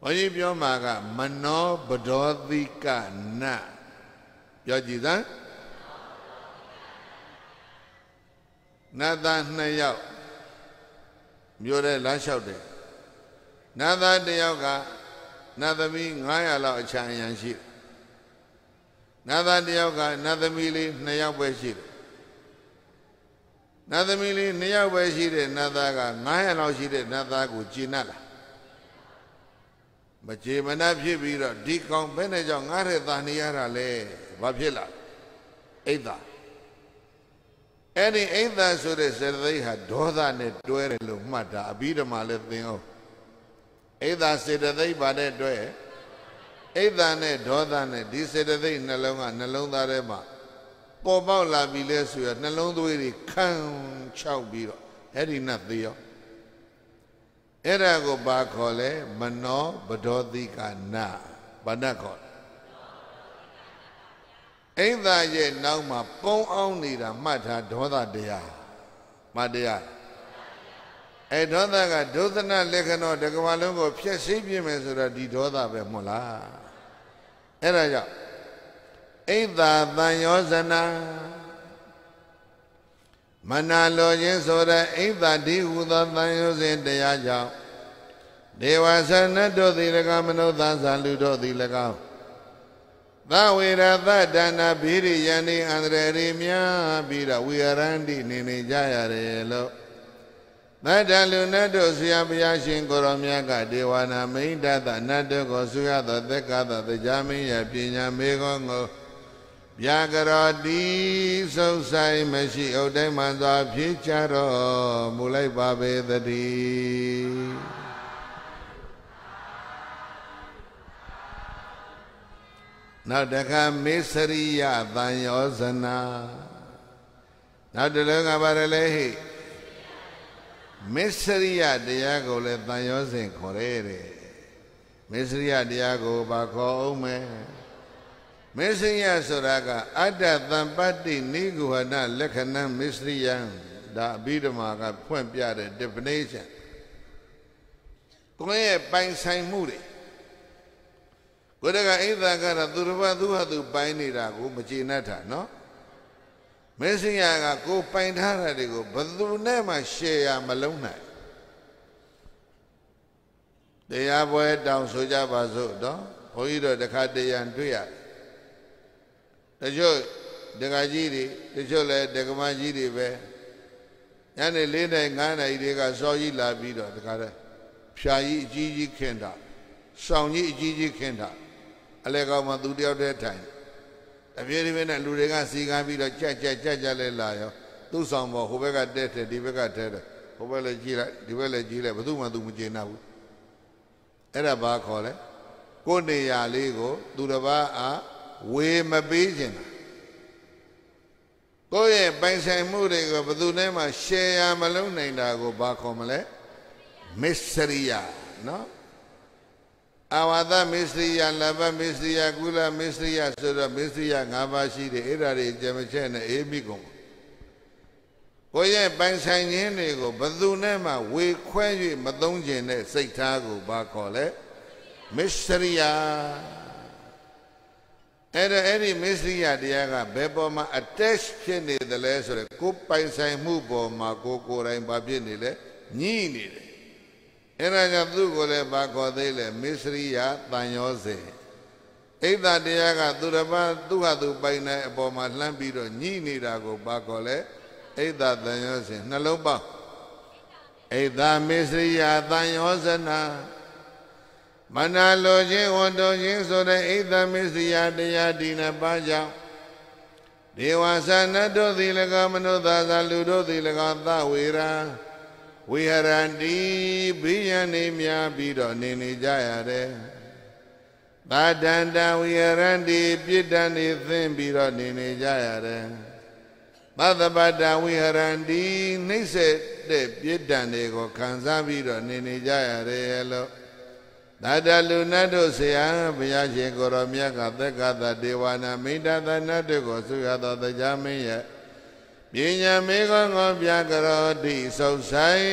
ဘုန်းကြီးပြောမှာကမနောပဒောတိကနပြောကြည့်စမ်းနတ်သားနှစ်ယောက်မျိုးတဲ့လမ်းလျှောက်တယ်နတ်သားတစ်ယောက်က နတ်သမီး900လောက်အချမ်းအရန်ရှိတယ်နတ်သားတစ်ယောက်ကနတ်သမီးလေး2ယောက်ပဲရှိတယ်နတ်သမီးလေး2ယောက်ပဲရှိတဲ့နတ်သားက900လောက်ရှိတဲ့နတ်သားကိုကျင့်တ်လာမကြေမနဖြစ်ပြီးတော့ဒီကောင်ဘယ်နဲ့ကြောင့်ငါတဲ့သားနေရတာလဲဘာဖြစ်လာအိတ်သာအဲ့ဒီအိတ်သာဆိုတဲ့စေတသိက်ဟာဒေါသနဲ့တွဲတယ်လို့မှတ်တာအဘိဓမ္မာလည်းသင်အောင် အိတ်သာစေတသိက်ပါတဲ့တွဲအိတ်သာနဲ့ဒေါသနဲ့ဒီစေတသိက်နှလုံးကနှလုံးသားထဲမှာပေါ်ပေါက်လာပြီလဲဆိုရနှလုံးသွေးတွေခန်းချောက်ပြီးတော့အဲ့ဒီနတ်သေးရောအဲ့ဒါကိုဘာခေါ်လဲမနောပဒောတိကနာဘာနခေါ်အိမ်သာရဲ့နောက်မှာပုံအောင်နေတာမှတ်ထားဒေါသတရားမတရား အဲဒေါသကဒုသနလက္ခဏာတကဘာလုံးကိုဖျက်ဆီးပြမယ်ဆိုတော့ဒီဒေါသပဲမဟုတ်လားအဲ့ဒါကြောင့်အိမ်သာတန်ယောဇနာမနာလိုခြင်းဆိုတဲ့အိမ်သာဒီဟုသောတန်ယောစဉ်တရားကြောင့်ဒေဝဆနတ်တို့သည်၎င်းမနုဿသလူတို့သည်၎င်းသဝေရသဒနာဘိရိယန္တိအန္တရေများပြီးတော့ဝိရန္တိနေနေကြရတယ်လို့ သတ္တလူနတ်တို့ဆရာဘုရားရှင်ကိုရောမြတ်ကဒေဝနာမိန်တသနတ်တို့ကိုဆူရသောသက္ကသတရားမင်းရပညာမေကောကိုဗျာကရောတိစုံဆိုင်မရှိဥဒ္ဓိမှန်စွာဖြေချတော်မူလိုက်ပါပေသတည်းနောက်တခါမေစရိယတန်ယောဇနာနောက်တလုံးကပါရလေဟိ မေစရိယတရားကိုလည်းတန်ယောဇဉ်ခေါ်ရဲတဲ့မေစရိယတရားကိုဘာခေါ်အောင်မဲမေစရိယဆိုတာကအတ္တတံပတ္တိနိဂုဟနလက္ခဏံမေစရိယံဒါအဘိဓမ္မာကဖွင့်ပြတဲ့ definition ကိုယ့်ရဲ့ပိုင်ဆိုင်မှုတွေကိုယ်တကအိသကတော့သူတစ်ပါးသူဟာသူပိုင်နေတာကိုမကျေနပ်တာနော် မေစင်ရကကိုပိုင်ထားတာတွေကိုဘယ်သူနဲ့မှရှယ်ရမလုံးနိုင်တရားပွဲတောင်ဆိုကြပါစို့တော့ဘုန်းကြီးတို့တခါတရံတွေ့ရတချို့ဒကာကြီးတွေတချို့လည်းဒကမကြီးတွေပဲညနေ၄နိုင်၅နိုင်တွေကစောကြီးလာပြီးတော့တခါတည်းဖြာကြီးအကြီးကြီးခင်းတာစောင်းကြီးအကြီးကြီးခင်းတာအလဲကောင်မှသူတယောက်တည်းထိုင် တပြေးတပြေးနဲ့လူတွေကစီကံပြီးတော့ကြက်ကြက်ကြက်ကြက်လဲလာရောသူ့ဆောင်ပေါ်ဟိုဘက်ကတက်တယ်ဒီဘက်ကထဲတယ်ဟိုဘက်လည်းကြည့်လိုက်ဒီဘက်လည်းကြည့်လိုက်ဘယ်သူမှသူမကျေနပ်ဘူးအဲ့ဒါဘာခေါ်လဲကိုယ်နေရာလေးကို သူတစ်ပါးအားဝေမပေးခြင်းကိုယ့်ရဲ့ပိုင်ဆိုင်မှုတွေကိုဘယ်သူနဲ့မှ share မလုပ်နိုင်တာကိုဘာခေါ်မလဲမစ္စရိယနော် အာဝါသမစ္စရိယလဘမစ္စရိယကုလမစ္စရိယဆိုတော့မစ္စရိယ၅ပါးရှိတယ်အဲ့ဒါတွေကြမချက်နဲ့အေးမိကုန်ကိုယ့်ရဲ့ပိုင်ဆိုင်ခြင်းတွေကိုဘယ်သူနဲ့မှဝေခွဲ၍မသုံးခြင်းနဲ့စိတ်ထားကိုဘာခေါ်လဲမစ္စရိယအဲ့ဒါအဲ့ဒီမစ္စရိယတရားကဘယ်ပေါ်မှာ attach ဖြစ်နေတယ်လဲဆိုတော့ကိုယ်ပိုင်ဆိုင်မှုပေါ်မှာကိုကိုယ်တိုင်ဘာဖြစ်နေလဲညှိနေတယ် အဲ့ဒါကြောင့်သူ့ကိုလည်းဘာခေါ်သေးလဲမစ္စရိယတန်ရောစေဣဒ္ဓတရားကသူတစ်ပါးသူ့ဟာသူပိုင်တဲ့အပေါ်မှာလှမ်းပြီးတော့ညှိနေတာကိုဘာခေါ်လဲဣဒ္ဓတန်ရောစေနှလုံးပေါက်ဣဒ္ဓမစ္စရိယတန်ရောဇနာမနာလိုခြင်းဝန်တော်ခြင်းဆိုတဲ့ဣဒ္ဓမစ္စရိယတရားဒီနှစ်ပါးကြောင့်ဒေဝဆာနတ်တို့သည်၎င်းမနုဿာသာလူတို့သည်၎င်းသဝေရာ ဝိဟရန္တိဘေးရန်နေများပြီးတော့နေနေကြရတယ်။သာတန္တဝိဟရန္တိပြစ်ဒဏ်နေသင်ပြီးတော့နေနေကြရတယ်။သတ္တပတ္တဝိဟရန္တိနှိမ့်ဆက်တဲ့ပြစ်ဒဏ်တွေကိုခံစားပြီးတော့နေနေကြရတယ်လို့သာတလူနတ်တို့ဆရာဘုရားရှင်ကိုရောမြတ်ကသက္ကသဒေဝနာမိန္ဒသနတ်တို့ကိုဆုရသောတရားမင်းရဲ့ ပညာမေခောငောပြကရောတိစုဆိုင်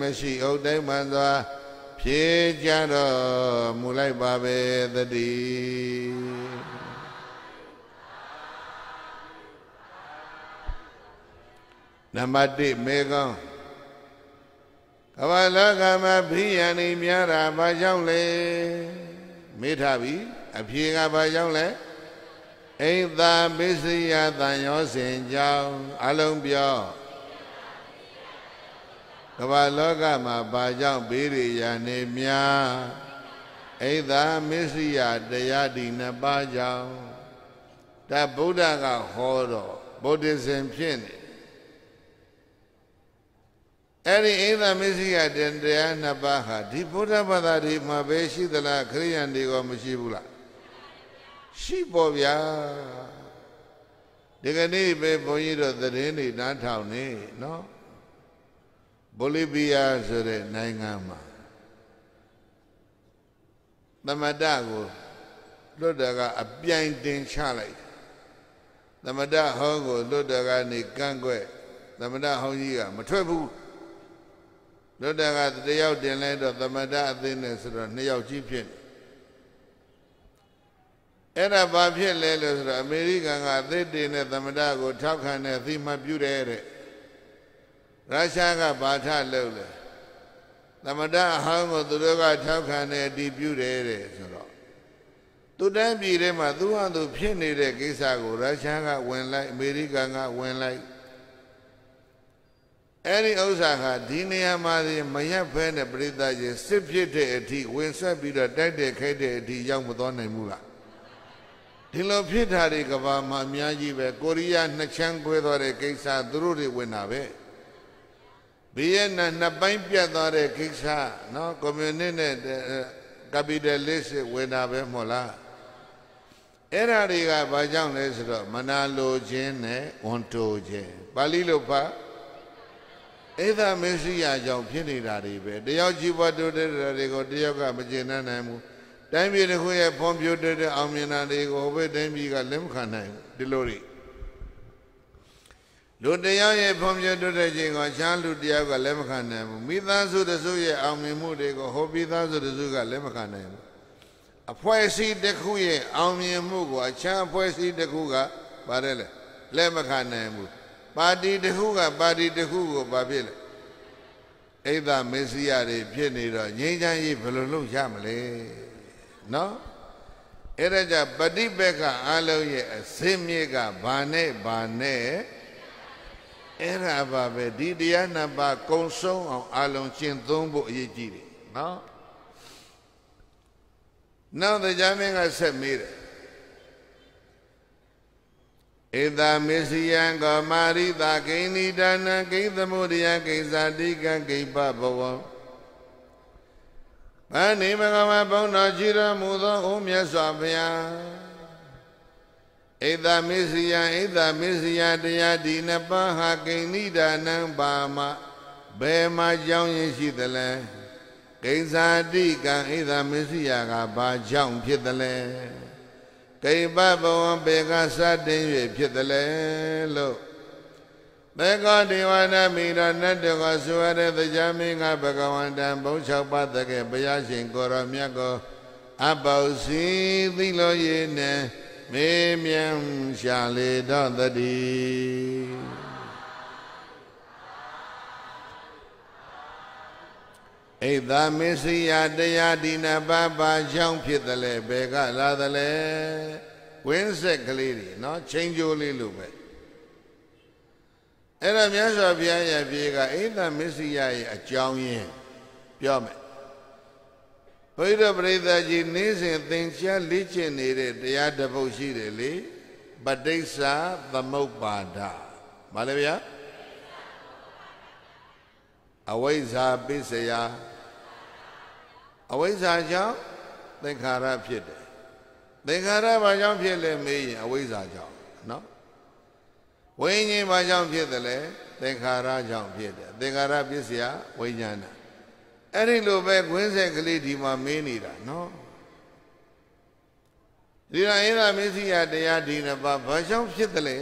မရှိဥဒိမှန်စွာဖြေကြတော့မူလိုက်ပါပဲတတိနံပါတ်1မေကောင်းကမ္ဘာလောကမှာဘိယံနေများတာဘာကြောင့်လဲမေးထားပြီအဖြေကဘာကြောင့်လဲ အိသာပစ္စယတန်ရောစင်ကြောင့်အလုံးပြောကမ္ဘာလောကမှာဘာကြောင့်ဘေးရိယာနေများအိသာမစ္စယတရားဒီနှစ်ပါးကြောင့်ဒါဗုဒ္ဓကဟောတော့ဗုဒ္ဓဇင်ဖြစ်နေအဲ့ဒီအိသာမစ္စယတရားနှစ်ပါးဟာဒီဗုဒ္ဓဘာသာဒီမှာပဲရှိသလားခရိယန်တွေကမရှိဘူးလား ရှိပေါ်ဗျာဒီကနေ့ပဲဘုန်းကြီးတို့သတင်းတွေနားထောင်နေနော်ဘိုလီဗီးယားဆိုတဲ့နိုင်ငံမှာသမတကိုလွတ်တော်ကအပြိုင်တင်ချလိုက်သမတဟောကိုလွတ်တော်ကနေကန့်ကွက်သမတဟောကြီးကမထွက်ဘူးလွတ်တော်ကတယောက်တင်လိုက်တော့သမတအသိနဲ့ဆိုတော့နှစ်ယောက်ကြီးဖြစ် အဲ့ဒါဘာဖြစ်လဲလို့ဆိုတော့အမေရိကန်ကအသစ်တင်တဲ့သမတကို ထောက်ခံတဲ့အသိမှပြုတယ်တဲ့ရုရှားကဘာထလုပ်လဲသမတအဟောင်းကိုသူတို့ကထောက်ခံတဲ့အတီးပြုတယ်တဲ့ဆိုတော့သူတန်းပြည်ထဲမှာသူ့ဟာသူဖြစ်နေတဲ့ကိစ္စကိုရုရှားကဝင်လိုက်အမေရိကန်ကဝင်လိုက်အဲ့ဒီဥစ္စာဟာဒီနေရာမှာမရက်ဖဲနဲ့ပြိဿကြီးစစ်ဖြစ်တဲ့အထိဝင်ဆက်ပြီးတော့တိုက်တဲ့ခိုက်တဲ့အထိရောက်မသွားနိုင်ဘူးလား ဒီလိုဖြစ်တာတွေကဘာမှအများကြီးပဲကိုရီးယားနှစ်ချမ်းကွဲသွားတဲ့ကိစ္စသူတို့တွေဝင်တာပဲဗီယက်နမ်နှစ်ပိုင်းပြတ်သွားတဲ့ကိစ္စနော်ကွန်မြူနစ်နဲ့ကပီတယ်လစ်ဝင်တာပဲမဟုတ်လားအဲ့ဓာတွေကဘာကြောင့်လဲဆိုတော့မနာလိုခြင်းနဲ့ဝန်တိုခြင်းပါဠိလိုပါဧသမစ္စရိယကြောင့်ဖြစ်နေတာတွေပဲတယောက်ကြီးပွားတိုးတဲ့တွေကိုတယောက်ကမကျေနပ်နိုင်ဘူး တိုင်းပြည်တစ်ခုရဲ့ဖွံ့ဖြိုးတဲ့အောင်မြင်တာတွေကိုဘယ်တိုင်းပြည်ကလက်မခံနိုင်ဘူးဒီလိုတွေလူတရားရဲ့ဖွံ့ဖြိုးတိုးတဲ့ခြင်းကိုရှားလူတရားကလက်မခံနိုင်ဘူးမိသားစုတစုရဲ့အောင်မြင်မှုတွေကိုဟောပြီးသားစုတစုကလက်မခံနိုင်ဘူးအဖွဲ့အစည်းတစ်ခုရဲ့အောင်မြင်မှုကိုအခြားအဖွဲ့အစည်းတစ်ခုကပါတယ်လေလက်မခံနိုင်ဘူးပါတီတစ်ခုကပါတီတစ်ခုကိုဘာဖြစ်လဲအိဒါမစ္စည်းရတွေဖြစ်နေတော့ငြိမ်းချမ်းရေးဘယ်လိုလုပ်ရမလဲ နော်အဲ့ဒါကြပฏิပက္ခအလုံးရဲ့အစင်းမြေကဘာနဲ့ဘာနဲ့အဲ့ဒါပါပဲဒီတရားနှစ်ပါးကုံဆုံးအောင်အလုံးကျင့်သုံးဖို့အရေးကြီးတယ်နော်နောက်တရားမင်းကဆက်မေးတယ်ဧတမစ္စယံကောမာရိတာဂိဏိဒါနံဂိသမုဒယဂိဇာတိကံဂိပဘဝံ ဗန္ဒီမကမဘုံတော်ကြည်တော်မူသောအိုမြတ်စွာဘုရားဧတမစ္စယံဧတမစ္စယတရားဒီနပဟာဂိဏိဒါနံပါမဘယ်မှာကြောင်းရင်ရှိသလဲဂိဇာတိကံဧတမစ္စယကဘာကြောင့်ဖြစ်သလဲကိပဘဝံပေကစတင်၍ဖြစ်တယ်လေလို့ သေကောဒေဝနာမိတော်နတ်တော်ကဆိုရတဲ့တရားမင်းကဘဂဝန္တံဘုံ၆ပါးတကယ်ဘုရားရှင်ကိုရောမြတ်ကိုအပေါစီသိလို့ရည်နဲ့မေးမြန်းရှာလေတော့တည်းဣသမစ္စယတရားဒီနပါပါကြောင့်ဖြစ်တယ်လေဘယ်ကလာတယ်လဲဝင်းဆက်ကလေးတွေနော်ချင်းကြိုးလေးလိုပဲ အဲ့ဒါမြတ်စွာဘုရားရဲ့ပြေကဣသမစ္စယရဲ့အကြောင်းရင်းပြောမယ်ဘုရားပရိသတ်ကြီးနေ့စဉ်သင်ကြားလေ့ကျင့်နေတဲ့တရားတစ်ပုဒ်ရှိတယ်လေပဋိစ္စသမုပ္ပါဒမလဲဗျာအဝိဇ္ဇာပစ္စယအဝိဇ္ဇာကြောင့်သင်္ခါရဖြစ်တယ်သင်္ခါရဘာကြောင့်ဖြစ်လဲမေးရင်အဝိဇ္ဇာကြောင့်နော် ဝိညာဉ်ဘာကြောင့်ဖြစ်တယ်လဲသင်္ခါရကြောင့်ဖြစ်တယ်သင်္ခါရပစ္စယဝိညာဏအဲ့ဒီလိုပဲခွင်းဆက်ကလေးဒီမှာမေးနေတာနော်ဒီရအေးသာမစ္စည်းယတရားဒီနှစ်ပါးဘာကြောင့်ဖြစ်တယ်လဲ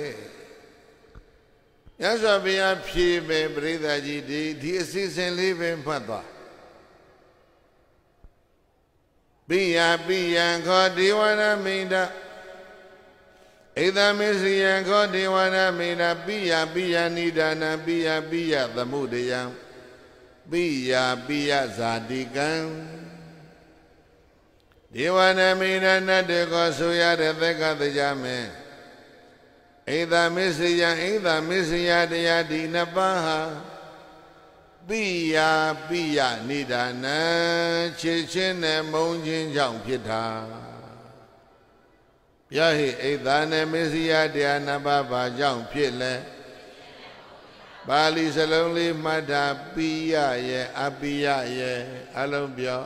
ရသော်ဘုရားဖြေမယ်ပရိသတ်ကြီးဒီဒီအစီအစဉ်လေးပဲမှတ်သွားပိယပိယံခောဒေဝနာမိန္ဒ ဣဒမေစီယံခောဒေဝနာမိန္ဒပိယပိယနိဒာနပိယပိယသမုဒယံပိယပိယဇာတိကံဒေဝနာမိန္ဒနတ်တေကောဆိုရတဲ့သက္ကတကြမေဣဒမေစီယံဣဒမေစီယတရားဒီနှစ်ပါးဟာပိယပိယနိဒာနံခြေချင်းနဲ့မုံချင်းကြောင့်ဖြစ်တာ ဘုရားဟိဣဒာနဲ့မေစီယတရားနှစ်ပါးဘာကြောင့်ဖြစ်လဲပါဠိစလုံးလေးမှတ်တာပိယရဲ့အပိယရဲ့အလုံးပြော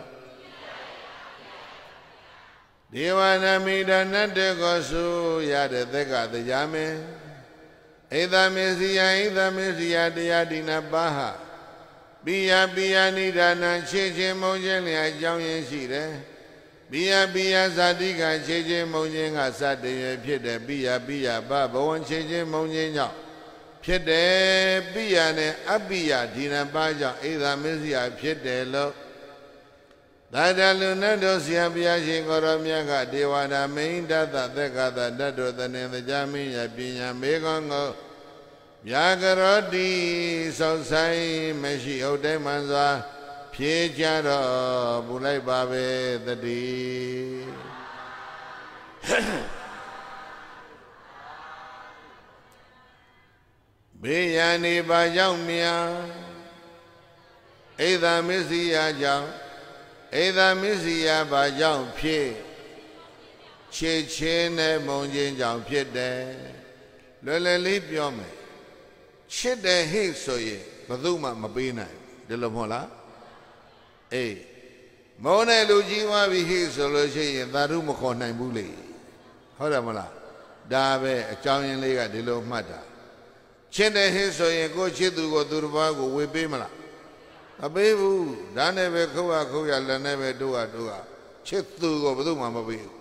ဒေဝနာမိဒနတ်တေကိုဆိုရတဲ့သက်ကတရားမင်းဣဒာမေစီယဣဒာမေစီယတရားဒီနှစ်ပါးဟာပိယပိယနိဒာနခြေချင်းမုံချင်းလျာအကြောင်းရင်းရှိတယ် ပိယပိယဇာတိကခြေချင်းမုံချင်းကစတည်းရဖြစ်တယ်ပိယပိယဘဘဝံခြေချင်းမုံချင်းကြောင့်ဖြစ်တယ်ပိယနဲ့အပိယဒီနပါကြောင့်ဣဒာမစ္စယဖြစ်တယ်လို့သာတလူနတ်တို့ဆရာဘုရားရှင်ကိုရောမြတ်ကဒေဝနာမိန်တသသက်္ကသတတ်တို့တနေတရားမင်းရပညာမေကောင်းကိုဗျာကရောတိစောက်ဆိုင်မရှိဟုတ်တိုင်းမှန်စွာ ဖြေကြတော့ပူလိုက်ပါပဲတတိဘေးရန်နေပါကြောင့်မြာဣဒာမစ္စည်းကြောင့်ဣဒာမစ္စည်းဘာကြောင့်ဖြစ်ခြေချင်းနဲ့မုံချင်းကြောင့်ဖြစ်တယ်လွယ်လွယ်လေးပြောမယ်ချစ်တယ်ဟိဆိုရင်ဘယ်သူမှမပေးနိုင်ဒီလိုမဟုတ်လား အေးမုန်းတဲ့လူကြီးသွားပြီဟိဆိုလို့ရှိရင်သာဓုမခေါ်နိုင်ဘူးလေဟုတ်တယ်မလားဒါပဲအကြောင်းရင်းလေးကဒီလိုမှတ်တာချစ်တယ်ဟိဆိုရင်ကိုချစ်သူကိုသူတစ်ပါးကိုဝေပေးမလားမပေးဘူးဒါနဲ့ပဲခုတ်ရခုတ်ရလက်နဲ့ပဲတို့ရတို့ရချစ်သူကိုဘယ်သူမှမပေးဘူး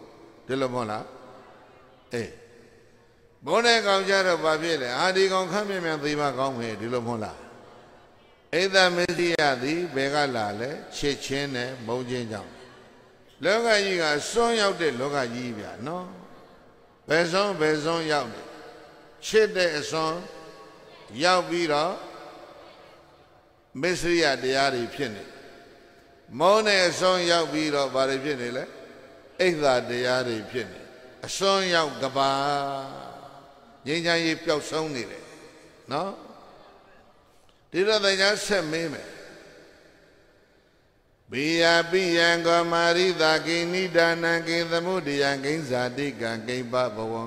ဒီလိုမဟုတ်လားအေးဘုန်းတဲ့ကောင်ကြတော့ဘာဖြစ်လဲအာဒီကောင်ခမ်းမြင်မြန်သိမကောင်းမယ်ဒီလိုမဟုတ်လား ဣဒမစ္စယသည်ဘယ်ကလာလဲချစ်ချင်းနဲ့မုန်းချင်းကြောင့်လောကကြီးကစွန်းရောက်တဲ့လောကကြီးဗျာနော်ဘယ်စွန်းဘယ်စွန်းရောက်တယ်ချစ်တဲ့အစွန်းရောက်ပြီးတော့မစ္စရိယတရားတွေဖြစ်နေမုန်းတဲ့အစွန်းရောက်ပြီးတော့ဘာတွေဖြစ်နေလဲဣဒ္ဓတရားတွေဖြစ်နေအစွန်းရောက်ကဘာငြိမ်းချမ်းရေးပျောက်ဆုံးနေတယ်နော် ဒီတော့တရားဆက်မင်းမယ်ဘိယပိယံကောမာရိတာကိဏိဒါနံကိသမုဒယံကိဇာတိကံကိပဘဝံ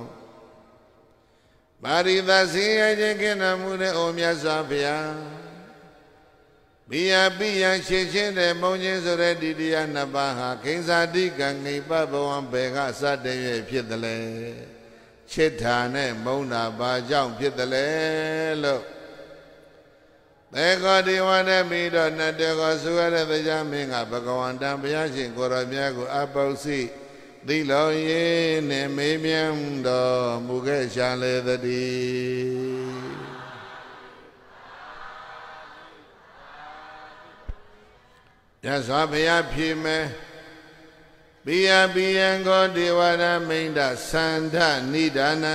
မာရိတာဆင်းရဲခြင်းကိနမှုတဲ့အိုမြတ်စွာဘုရားဘိယပိယံရှင်းရှင်းတဲ့မုံချင်းဆိုတဲ့ဒီတရားနှစ်ပါးဟာကိဇာတိကံကိပဘဝံဘယ်ကစတဲ့ရဖြစ်တယ်လဲချစ်တာနဲ့မုန်းတာဘာကြောင့်ဖြစ်တယ်လဲလို့ သေကောဒီဝနဲ့ပြီးတော့နတ်တေကောဆိုရတဲ့တရားမင်းကဘဂဝန္တံဘုရားရှင်ကိုရောမြတ်ကိုအပု္ပ္စိသီလောယေနဲ့မေးမြန်းတော်မူခဲ့ရှာလေသတည်းရသော်ဘုရားဖြေမယ်ပိယပိယံကောဒေဝရမိန္ဒသန္ဓနိဒာနံ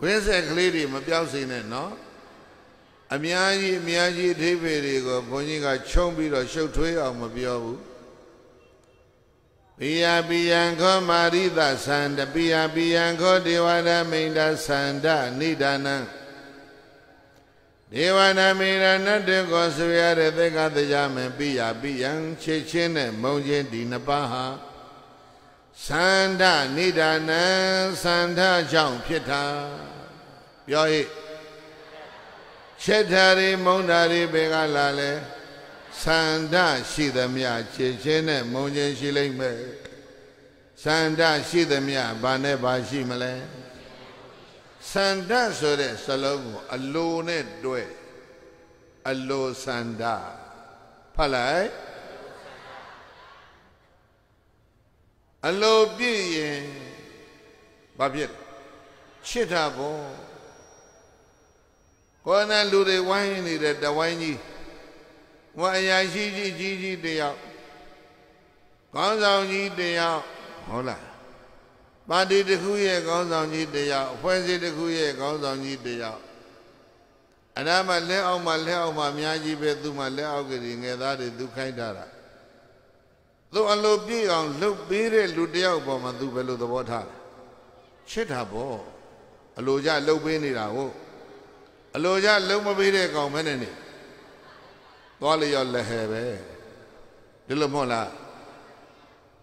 ခွင်းဆက်ကလေးတွေမပြောက်စေနဲ့နော် အများကြီးအများကြီးအထိပ္ပယ်တွေကိုဘုန်းကြီးကခြုံပြီးတော့ရှုပ်ထွေးအောင်မပြောဘူးပိယပိယံခောမာရိသသန္တပိယပိယံခောဒေဝရမိန္ဒသန္ဓနိဒာနံဒေဝနာမေရနတ်တေကိုဆိုရတဲ့သေကတရားမပိယပိယံချစ်ချင်းနဲ့မုံချင်းဒီနှစ်ပါးဟာသန္ဓနိဒာနံသန္ဓကြောင့်ဖြစ်တာပြော ဟိချက်ဓာရီမုံဓာရီဘယ်ကလာလဲသန္ဓရှိသမျှချစ်ချင်းနဲ့မုံချင်းရှိလိမ့်မယ်သန္ဓရှိသမျှဘာနဲ့ဘာရှိမလဲစန္ဒဆိုတဲ့စလုံးကိုအလိုနဲ့တွဲအလိုစန္ဒဖတ်လိုက်အလိုပြည့်ရင်ဘာဖြစ်လဲချစ်တာပေါ့ ကိုယ်နဲ့လူတွေဝိုင်းနေတဲ့တဝိုင်းကြီးဝါအရာရှိကြီးကြီးကြီးတယောက်ကောင်းဆောင်ကြီးတယောက်ဟုတ်လားပါတီတစ်ခုရဲ့ကောင်းဆောင်ကြီးတယောက်အဖွဲ့အစည်းတစ်ခုရဲ့ကောင်းဆောင်ကြီးတယောက်အနာမလက်အောက်မှာလက်အောက်မှာအများကြီးပဲသူ့မှာလက်အောက်ကလေးငယ်သားတွေသူခိုင်းထားတာသူအလိုပြည့်အောင်လှုပ်ပေးတဲ့လူတယောက်ပေါ်မှာသူဘယ်လိုသဘောထားလဲချစ်တာပေါ့အလိုကြလှုပ်ပေးနေတာဟုတ် အလိုကြလှုပ်မပေးတဲ့ကောင်မနဲ့နေသွားလျော်လက်ဟဲပဲဒီလိုမဟုတ်လား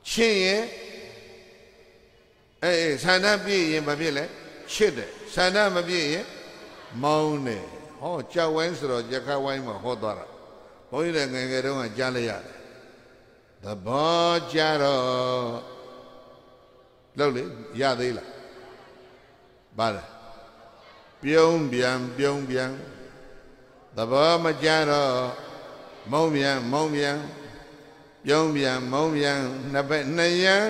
ချင်းရင်အေးဆန္ဒပြည့်ရင်ဘာဖြစ်လဲချစ်တယ်ဆန္ဒမပြည့်ရင်မောင်းတယ်ဟောကြောက်ဝိုင်းဆိုတော့ကြက်ခဝိုင်းမှာဟောသွားတာဘုန်းကြီးတွေငယ်ငယ်တုန်းကကြားလိုက်ရတယ်သဘောကြတော့လို့လေရသေးလားပါလား ပြုံးပြန်ပြုံးပြန်သဘောမကျတော့မုံပြန်မုံပြန်ပြုံးပြန်မုံပြန်နှစ်ဘက်နှစ်ရန်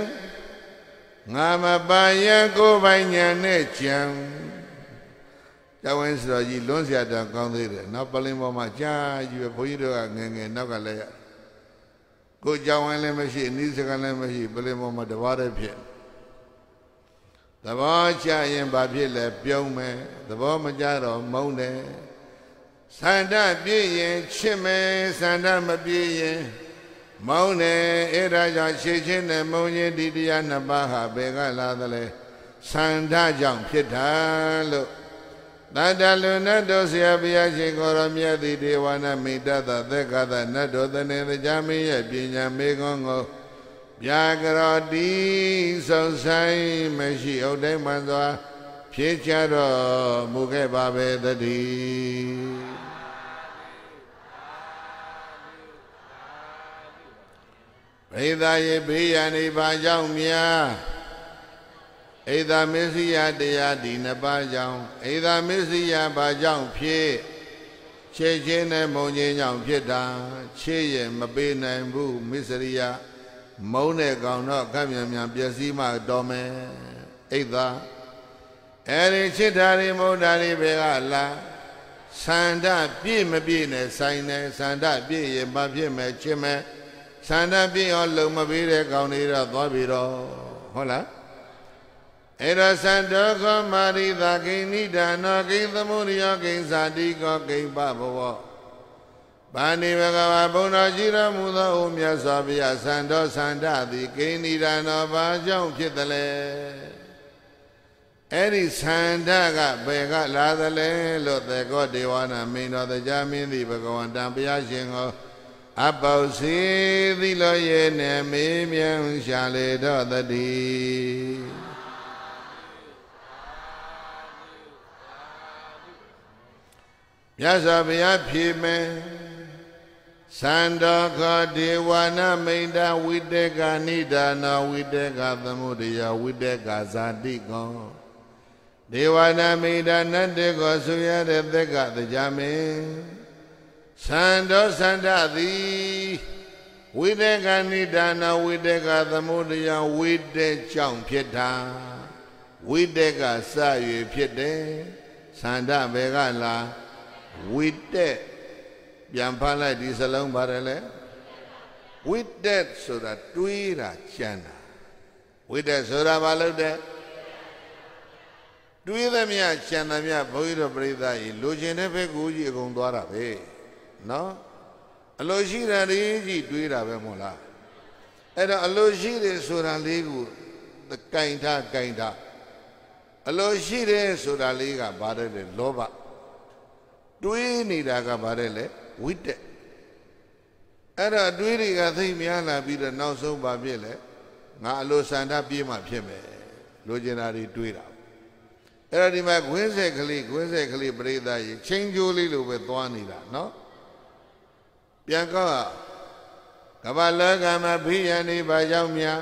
ငါမပါရကိုပိုင်ညာနဲ့ကြံကျောင်းဝင်းစတော်ကြီးလွန်းစရာတောင်ကောင်းသေးတယ်နောက်ပလင်ပေါ်မှာကြားယူဘုန်းကြီးတို့ကငငယ်နောက်ကလည်းကိုကျောင်းဝင်းလည်းမရှိအနည်းစကားလည်းမရှိပလင်ပေါ်မှာတဘာတည်းဖြစ် သဘောချရင်ဘာဖြစ်လဲပြုံးမယ်သဘောမကြတော့မုန်းတယ်ဆန္ဒပြည့်ရင်ချစ်မယ်ဆန္ဒမပြည့်ရင်မောင်းတယ်အဲ့ဒါကြောင့်ရှေ့ချင်းနဲ့မုံချင်းဒီတရားနှစ်ပါးဟာဘယ်ကလာသလဲဆန္ဒကြောင့်ဖြစ်တာလို့တတ္တလူနတ်တော်ဆရာဘုရားရှင်ကိုရောမြတ်တိဒေဝနာမိတ္တသသက်္ကသနတ်တော်တနေတရားမင်းရဲ့ပညာမေခွန်းကို ပြာကရောတိဆုံဆိုင်မရှိဥဒ္ဓိမှန်စွာဖြည့်ချတော်မူခဲ့ပါပဲတည်းဘိသာယေဘေးရန်ဤဘာကြောင့်များဣဒာမစ္စယတရားဒီနှစ်ပါးကြောင့်ဣဒာမစ္စယဘာကြောင့်ဖြစ်ခြေချင်းနဲ့မုံချင်းကြောင့်ဖြစ်တာခြေရဲ့မပေးနိုင်ဘူးမစ္စရိယ မုံတဲ့ကောင်တော့ကမြန်မြန်ပျက်စီးမှတော်မယ်ဣဒာအဲဒီချစ်တာတွေမုံတာတွေဘယ်ကလာဆန္ဒပြည့်မပြည့်နဲ့ဆိုင်တယ်ဆန္ဒပြည့်ရင်မဖြစ်မယ်ချစ်မယ်ဆန္ဒပြည့်အောင်လုံမပေးတဲ့ကောင်တွေတော့သွားပြီတော့ဟုတ်လားအဲ့တော့သန္တောခောမာရိတာဂိဏိဒါနောဂိသမုဒယောဂိဇာတိကောဂိပဘဝ ဗာဏိဘဂဝါဘုံတော်ကြီးတော်မူသောအိုမြတ်စွာဘုရားသန္တောသန္တသည်ဂိဏိဒါနောဘာကြောင့်ဖြစ်တယ်လဲအဲ့ဒီသန္တကဘယ်ကလာသလဲလို့သေကောဒေဝနာမိန်တော်တရားမင်းသည်ဘဂဝန္တံဘုရားရှင်ကိုအပေါစီသီလောရဲ့နဲ့မေးမြန်းရှာလေတော့တည်းမြတ်စွာဘုရားဖြေမယ် သန္တောခောဒေဝနာမိန်တာဝိတေကနိဒါနောဝိတေကသမုဒယဝိတေကဇာတိကောဒေဝနာမိန်တာနတ်တေကောဆိုရတဲ့သက်ကတရားမင်းသန္တောသန္တသည်ဝိတေကနိဒါနောဝိတေကသမုဒယဝိတေကြောင့်ဖြစ်တာဝိတေကစ၍ဖြစ်တယ်သန္တဘယ်ကလားဝိတက် ပြန်ဖတ်လိုက်ဒီစလုံးပါတယ်လေဝိတက်ဆိုတာတွေးတာကြံတာဝိတက်ဆိုတာဘာလို့တဲ့တွေးသမျှကြံသမျှဘုန်းကြီးတို့ပြိဿကြီးလိုချင်တဲ့ဘက်ကိုကြီးအကုန်သွားတာပဲနော်အလိုရှိတာလေးကြီးတွေးတာပဲမို့လားအဲ့တော့အလိုရှိတယ်ဆိုတာလေးကိုကင်ထားကင်ထားအလိုရှိတယ်ဆိုတာလေးကဘာတဲ့လဲလောဘတွေးနေတာကဗါတဲ့လေ ဝိတက်အဲ့တော့တွေးတွေကသိများလာပြီးတော့နောက်ဆုံးဘာဖြစ်လဲငါအလိုစန္ဒပြေးမှဖြစ်မယ်လိုချင်တာတွေတွေးတာအဲ့တော့ဒီမှာခွင်းဆက်ကလေးခွင်းဆက်ကလေးပရိသတ်ကြီးချင်းကျိုးလေးလိုပဲသွားနေတာနော်ပြန်ကောက်ကမ္ဘာလောကမှာဖိယန်နေပါကြောင့်များ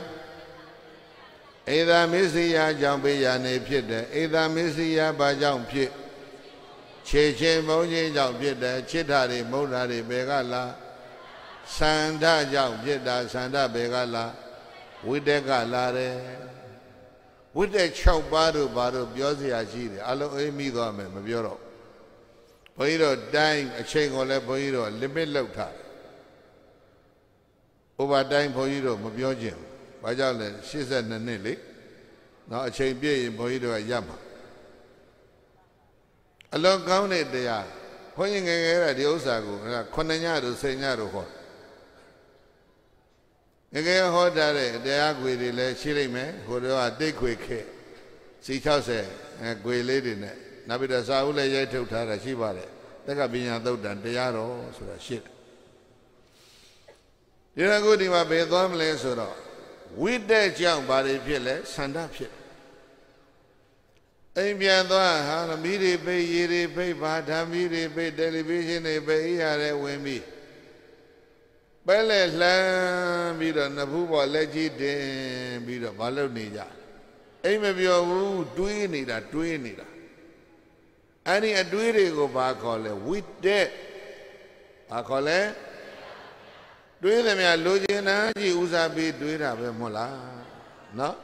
ဧသာမစ္စရိယကြောင့်ပိယနေဖြစ်တယ်ဧသာမစ္စရိယဘာကြောင့်ဖြစ် ခြေချင်းမုံချင်းကြောင့်ဖြစ်တယ်ချစ်တာတွေမုန်းတာတွေဘယ်ကလာသန္ဓကြောင့်ဖြစ်တာသန္ဓဘယ်ကလာဝိတက်ကလာတယ်ဝိတက်6ပါးတို့ဘာတို့ပြောเสียရှိတယ်အလုံးအိမ်မိသွားမယ်မပြောတော့ဘုန်းကြီးတို့တိုင်းအချိန်ကိုလည်းဘုန်းကြီးတို့ limit လောက်ထားတယ် ဥပတိုင်းဘုန်းကြီးတို့မပြောချင်ဘူးဘာကြောင့်လဲ82နှစ်လေနော်အချိန်ပြည့်ရင်ဘုန်းကြီးတို့ကရပ်မှာ အလွန်ကောင်းတဲ့တရားဘုန်းကြီးငယ်ငယ်ကဒီဥစ္စာကိုခုနှစ်ညတို့စိန်ညတို့ဟောငယ်ငယ်ဟောတာတဲ့တရားခွေတွေလည်းရှိလိမ့်မယ်ဟိုတော့တိတ်ခွေခဲ့စီ60အဲခွေလေးတွေနဲ့နောက်ပြီးတော့စာအုပ်လည်းရိုက်ထုတ်ထားတာရှိပါတယ်တက္ကပညာသုတ်တန်တရားတော်ဆိုတာရှိတယ်ဒီရကုဒီမှာဘယ်သွားမလဲဆိုတော့ဝိတက်ကြောင့်ဘာတွေဖြစ်လဲဆန္ဒဖြစ် အိမ်ပြန်သွားဟာမီးတွေပိတ်ရေတွေပိတ်ဘာဓာမီးတွေပိတ်တယ်လီဗီရှင်းတွေပိတ်ရတဲ့ဝင်ပြီးပဲလဲလှမ်းပြီးတော့နဖူးပေါ်လက်ကြီးတင်ပြီးတော့မလုပ်နေကြအိမ်မပြောဘူးတွေးနေတာတွေးနေတာအဲ့ဒီအတွေးတွေကိုဘာခေါ်လဲဝိတက်ဘာခေါ်လဲတွေးတယ်များလိုချင်တာကြီးဥစားပြီးတွေးတာပဲမဟုတ်လားနော်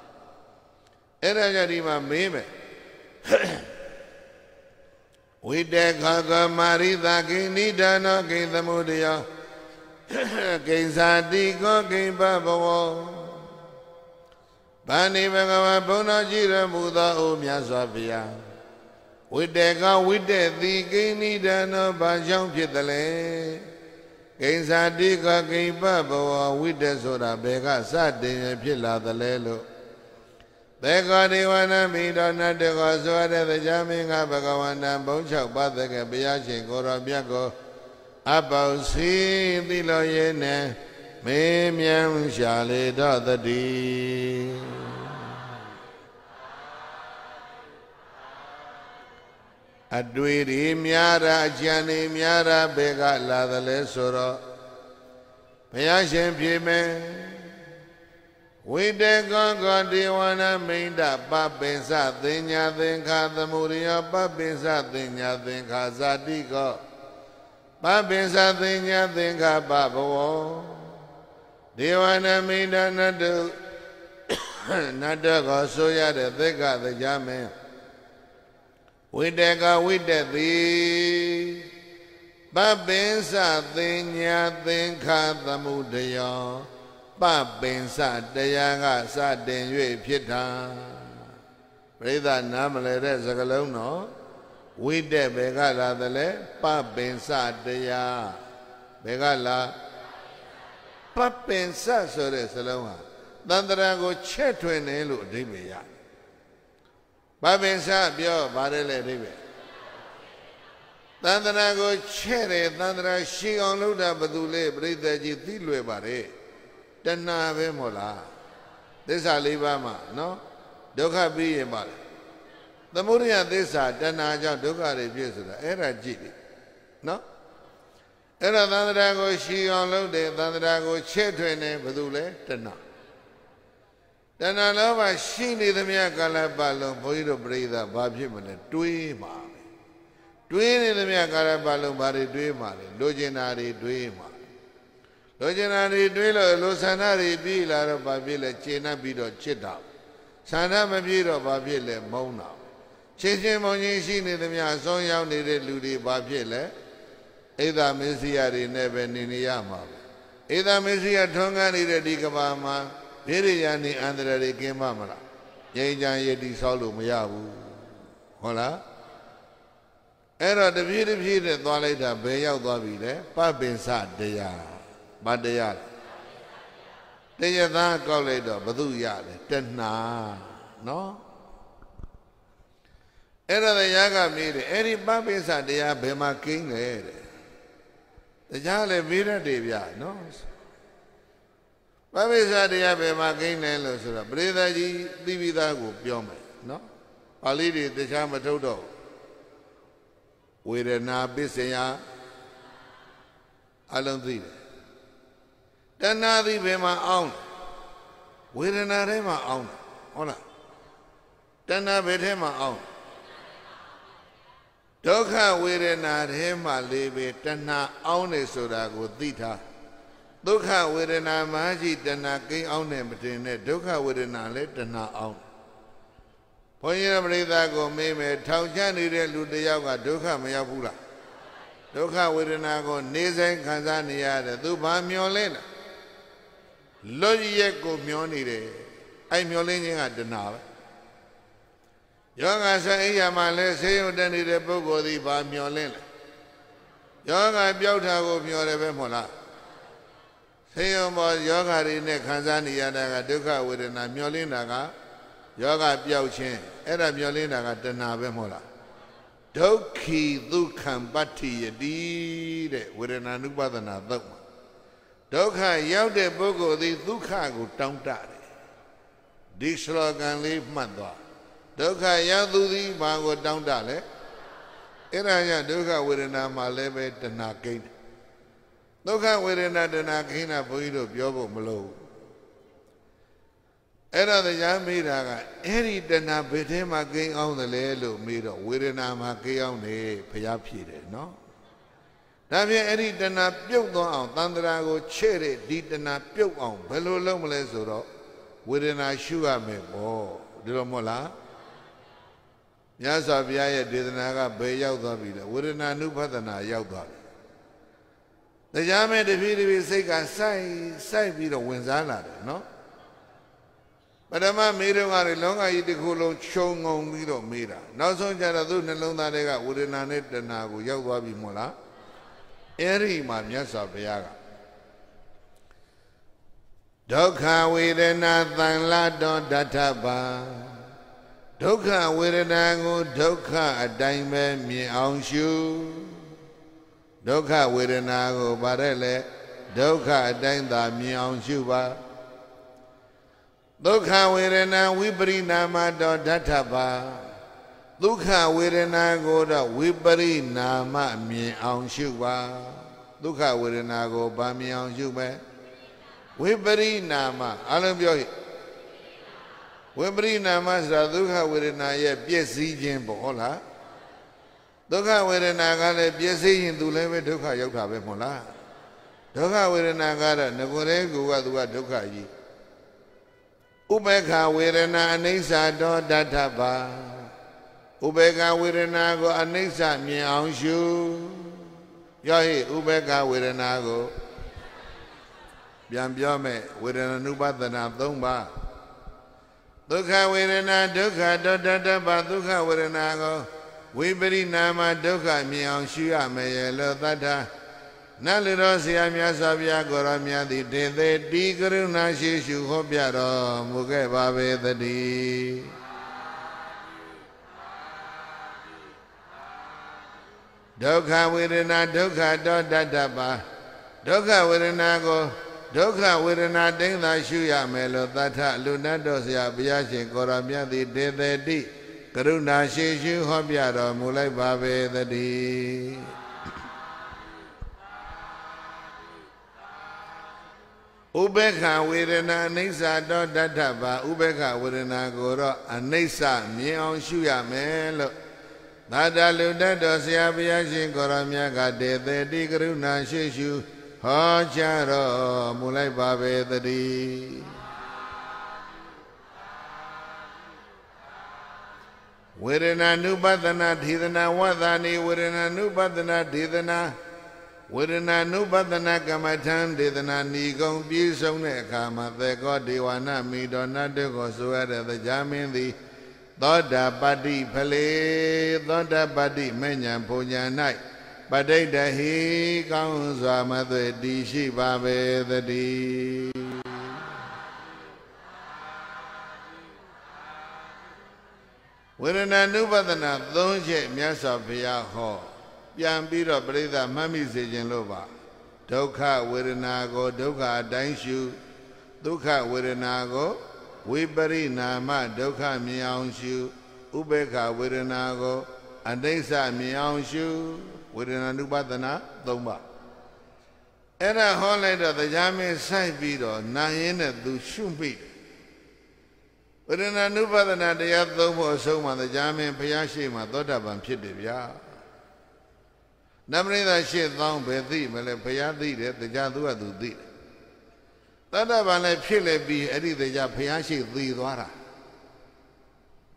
အဲ့ဒါကြဒီမှာမေးမယ် ဝိတေခကမာရိတာကိနိဒာနောကိသမုဒယောကိဉ္စာတိကောကိဉ္ပဘဝဗန္ဒီဘဂဝါဘုန်းတော်ကြည်ရမူသောအိုမြတ်စွာဘုရားဝိတေကဝိတေတိကိနိဒာနောဘာကြောင့်ဖြစ်တယ်လဲကိဉ္စာတိကောကိဉ္ပဘဝဝိတေဆိုတာဘယ်ကစတင်ဖြစ်လာသလဲလို့ သေကောဒေဝနာမိတော်နတ်တကောဆိုရတဲ့တရားမင်းကဘဂဝန္တံဘုံ၆ပါးတကဘုရားရှင်ကိုရောမြတ်ကိုအပေါစီသိလို့ရဲနဲ့မေးမြန်းရှာလေတော့တည်းအတွေ့တွေများတာအကြံတွေများတာဘယ်ကလာသလဲဆိုတော့ဘုရားရှင်ဖြေမယ် ဝိတေကောကောဒေဝနာမိန္ဒပပိစသင်ညာသင်္ခာသမုရိယပပိစသင်ညာသင်္ခာဇာတိကောပပိစသင်ညာသင်္ခာပဘဝဒေဝနာမိန္ဒနတုနတ္တကောဆိုရတဲ့သက္ကတရားမင်းဝိတေကဝိတတိပပိစသင်ညာသင်္ခာသမုဒယော ပပင်စတရားကစတင်၍ဖြစ်တာပြိဿနားမလဲတဲ့စကလုံးနော်ဝိတက်ဘယ်ကလာသလဲပပင်စတရားဘယ်ကလာပပင်စဆိုတဲ့စလုံးဟာတန္တရာကိုချက်ထွင်တယ်လို့အဓိပ္ပာယ်ရပပင်စပြောပါတယ်လေအဓိပ္ပာယ်တန္တရာကိုချက်တယ်တန္တရာရှင်းအောင်လုပ်တာဘယ်သူလဲပြိဿကြီးသိလွယ်ပါတယ် တဏှာပဲမို့လားသစ္စာလေးပါးမှာနော်ဒုက္ခပြီးရင်ပါလေသမုဒိယသစ္စာတဏှာကြောင့်ဒုက္ခတွေဖြစ်ဆိုတာအဲ့ဒါကြည့်လေနော်အဲ့ဒါသန္တရာကိုရှီအောင်လုပ်တယ်သန္တရာကိုချဲ့ထွင်တယ်ဘယ်သူလဲတဏှာတဏှာလောဘရှိနေသမျှကာလပတ်လုံးဘုန်းကြီးတို့ပြိဿဘာဖြစ်မလဲတွေးမှာပဲတွေးနေသမျှကာလပတ်လုံးဘာတွေတွေးမှာလဲလိုချင်တာတွေတွေးမှာ လိုချင်တာတွေတွေးလို့လိုဆန္ဒတွေပြီးလာတော့ဘာဖြစ်လဲခြေနှပ်ပြီးတော့ချစ်တာဆန္ဒမပြေတော့ဘာဖြစ်လဲမုန်းတာချင်းချင်းမုန်းချင်းရှိနေသမျှအစွန်းရောက်နေတဲ့လူတွေဘာဖြစ်လဲအိဒါမစ္စည်းတွေနဲ့ပဲနေနေရမှာပဲအိဒါမစ္စည်းထွန်းကားနေတဲ့ဒီကဘာမှာဘေးရယာနေအန္တရာယ်တွေကင်းမမလားငြိမ်းချမ်းရည်တိဆောက်လို့မရဘူးဟုတ်လားအဲ့တော့တပြေးတပြေးနဲ့သွားလိုက်တာဘယ်ရောက်သွားပြီလဲပပင်စတရား ဗတ္တရားတရားသားကောက်လိုက်တော့ဘသူရလဲတဏှာနော်အဲ့ဒါတရားကမေးတယ်အဲ့ဒီပပိစတရားဘယ်မှာကိန်းလဲတဲ့တရားလည်းမေးတတ်တယ်ဗျနော်ပပိစတရားဘယ်မှာကိန်းလဲလို့ဆိုတော့ပရိသတ်ကြီးသိပြီးသားကိုပြောမယ်နော်ပါဠိတွေတရားမထုတ်တော့ဝေဒနာပစ္စယအလုံးသိတယ် တဏှာသည်ဘယ်မှာအောင်းဝေဒနာထဲမှာအောင်းဟုတ်လားတဏှာဘယ်ထဲမှာအောင်းဒုက္ခဝေဒနာထဲမှာလေးပဲတဏှာအောင်းနေဆိုတာကိုသိထားဒုက္ခဝေဒနာမှာရှိတဏှာကိန်းအောင်းနေမတင်နဲ့ဒုက္ခဝေဒနာလည်းတဏှာအောင်းဘုန်းကြီးပရိသတ်ကိုမေးမယ်ထောင်ချနေတဲ့လူတယောက်ကဒုက္ခမရောက်ဘူးလားဒုက္ခဝေဒနာကိုနေဆိုင်ခံစားနေရတယ်သူဘာမျောလဲလား လွတ်ရက်ကိုမျောနေတယ်အဲ့မျောလင်းခြင်းကတဏှာပဲယောဂဆအိယာမှာလဲဆေးရုံတက်နေတဲ့ပုဂ္ဂိုလ်ဒီဘာမျောလင်းလဲယောဂပျောက်တာကိုမျောတယ်ပဲမဟုတ်လားဆေးရုံပေါ်ယောဂတွေနဲ့ခံစားနေရတာကဒုက္ခဝေဒနာမျောလင်းတာကယောဂပျောက်ခြင်းအဲ့ဒါမျောလင်းတာကတဏှာပဲမဟုတ်လားဒုက္ခိဒုက္ခံပတ္တိယတိတဲ့ဝေဒနာနုပဒနာသုတ်မှာ ဒုက္ခရောက်တဲ့ပုဂ္ဂိုလ်သည်ဒုက္ခကိုတောင်းတတယ်ဒီစလောကန်လေးမှတ်သွားဒုက္ခရောက်သူသည်ဘာကိုတောင်းတလဲအဲ့ဒါကြောင့်ဒုက္ခဝေဒနာမှာလည်းပဲတဏှာကိန်းဒုက္ခဝေဒနာတဏှာကိန်းတာဘုန်းကြီးတို့ပြောဖို့မလိုဘူးအဲ့တော့တရားမေးတာကအဲ့ဒီတဏှာဘယ်ထဲမှာကိန်းအောင်သလဲလို့မေးတော့ဝေဒနာမှာကိန်းအောင်နေဘုရားဖြေတယ်နော် ဒါဖြင့်အဲ့ဒီတဏှာပြုတ်သွားအောင်တန်ត្រာကိုချဲ့တဲ့ဒီတဏှာပြုတ်အောင်ဘယ်လိုလုပ်မလဲဆိုတော့ဝေဒနာရှုရမယ်ပေါ့ဒီလိုမဟုတ်လားမြတ်စွာဘုရားရဲ့ဒေသနာကဘယ်ရောက်သွားပြီလဲဝေဒနာနုပဒနာရောက်သွားပြီတရားမဲ့တဖြည်းတဖြည်းစိတ်ကစိုက်စိုက်ပြီးတော့ဝင်စားလာတယ်နော်ပထမမေးတော့ကလည်းလောကကြီးတစ်ခုလုံးခြုံငုံပြီးတော့မေးတာနောက်ဆုံးကျတော့သူ့နှလုံးသားတွေကဝေဒနာနဲ့တဏှာကိုရောက်သွားပြီမို့လား အဲ့ဒီမှာမြတ်စွာဘုရားကဒုက္ခဝေဒနာတန်လာတော်တထပါဒုက္ခဝေဒနာကိုဒုက္ခအတိုင်းပဲမြင်အောင်ရှုဒုက္ခဝေဒနာကိုဗါတဲ့လေဒုက္ခအတိုင်းသာမြင်အောင်ရှုပါဒုက္ခဝေဒနာဝိပရိနာမတော်ဓထပါ ဒုက္ခဝေဒနာကိုတော့ဝိပရိနာမမြင်အောင်ရှုပါဒုက္ခဝေဒနာကိုဗာမြင်အောင်ရှုမယ်ဝိပရိနာမအလုံးပြောဟိဝိပရိနာမဆိုတာဒုက္ခဝေဒနာရဲ့ပြည့်စည်ခြင်းပေါ့ဟုတ်လားဒုက္ခဝေဒနာကလည်းပြည့်စည်ရင်သူလည်းပဲဒုက္ခရောက်တာပဲမဟုတ်လားဒုက္ခဝေဒနာကတော့ငကိုယ်လေးကူကသူကဒုက္ခကြီးဥပေက္ခဝေဒနာအနိစ္စတောတထပါ ဥပေက္ခဝေဒနာကိုအနိစ္စမြင်အောင်ရှုရောဟိဥပေက္ခဝေဒနာကိုပြန်ပြောမယ်ဝေဒနာနုပဒနာ၃ပါးဒုက္ခဝေဒနာဒုက္ခတောတထပါဒုက္ခဝေဒနာကိုဝိပရိနာမဒုက္ခမြင်အောင်ရှုရမယ်ရဲ့လို့သတ္တနတ်လူတော်ဆရာမြတ်စွာဘုရားကိုရောမြတ်သည်တေသေးတိကရုဏာရှိရှုဟောပြတော်မူခဲ့ပါပေသတည်း ဒုက္ခဝေဒနာဒုက္ခတောတတ္တပါဒုက္ခဝေဒနာကိုဒုက္ခဝေဒနာတင်းသာရှုရမယ်လို့သတ္ထလူနတ်တော်ဆရာဘုရားရှင်ကိုရောမြတ်သည်တေသေးတိကရုဏာရှိရှုဟောပြတော်မူလိုက်ပါပေသတည်းဥပေက္ခဝေဒနာအနိစ္စတော့တတ္ထပါဥပေက္ခဝေဒနာကိုတော့အနိစ္စမြင်အောင်ရှုရမယ်လို့ သာတလူတတ်တော်ဆရာဘုရားရှင်ကိုရောမြတ်ကတေသေတိကရုဏာရှိရှုဟောကြားတော်မူလိုက်ပါပေတည်းဝေဒနာနုပဒနာထေသနာဝသ္ဏိဝေဒနာနုပဒနာထေသနာဝေဒနာနုပဒနာကမ္မထံဒေသနာဏီကုံပြည့်စုံတဲ့အခါမှာသေကောဒေဝနာမိတော်နတ်တို့ကိုဆိုရတဲ့တရားမင်းသည် သောတာပတ္တိဖလေသောတာပတ္တိမဉ္ဇဉ်ဘုံညာ၌ပဋိတဟိကောင်းစွာမသွေတည်ရှိပါပေသတည်းဝေဒနာနုပဒနာ၃ချက်မြတ်စွာဘုရားဟော ပြန်ပြီးတော့ပြိဿမှတ်မိစေခြင်းလို့ပါဒုက္ခဝေဒနာကိုဒုက္ခအတိုင်းရှုဒုက္ခဝေဒနာကို ဝိပရိနာမဒုက္ခမြင်အောင်ရှုဥပေက္ခဝေဒနာကိုအတိစ္စမြင်အောင်ရှုဝေဒနာနုပဒနာ၃ပါးအဲ့ဒါဟောလိုက်တော့တရားမင်းဆိုင်ပြီးတော့နာရင်းနဲ့သူရှုမိတယ်ဝေဒနာနုပဒနာတရားသုံးဖို့အဆုံးမှာတရားမင်းဘုရားရှိခိုးသောတာပန်ဖြစ်တယ်ဗျာနမရိသရှစ်သောင်းပဲသိမလဲဘုရားသိတယ်တရားသူကသူသိတယ် တတ္တဗံလည်းဖြစ်လေပြီးအဲ့ဒီတရားဘုရားရှိသိသွားတာ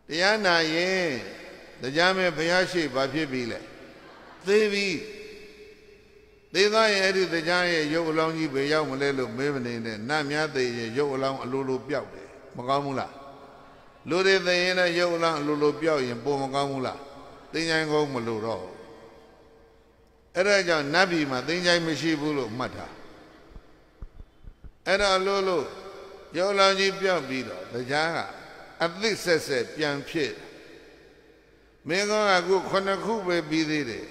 တရားနာရင်တရားမဲ့ဘုရားရှိဘာဖြစ်ပြီလဲသိပြီသေသွားရင်အဲ့ဒီတရားရဲ့ရုပ်အလောင်းကြီးပဲရောက်မလဲလို့မေးမနေနဲ့နတ်များသိရင်ရုပ်အလောင်းအလိုလိုပျောက်တယ်မကောင်းဘူးလားလူတွေသိရင်လည်းရုပ်အလောင်းအလိုလိုပျောက်ရင်ပုံမကောင်းဘူးလားသိဉ္ဇိုင်းကောင်းမလို့တော့အဲ့ဒါကြောင့်နတ်ပြည်မှာသိဉ္ဇိုင်းမရှိဘူးလို့မှတ်တာ အဲ့တော့လို့လို့ရုပ်အလောင်းကြီးပျောက်ပြီးတော့တရားကအသစ်ဆက်ဆက်ပြန်ဖြစ်မင်းကောကခုခုနှစ်ခုပဲပြီးသေးတယ်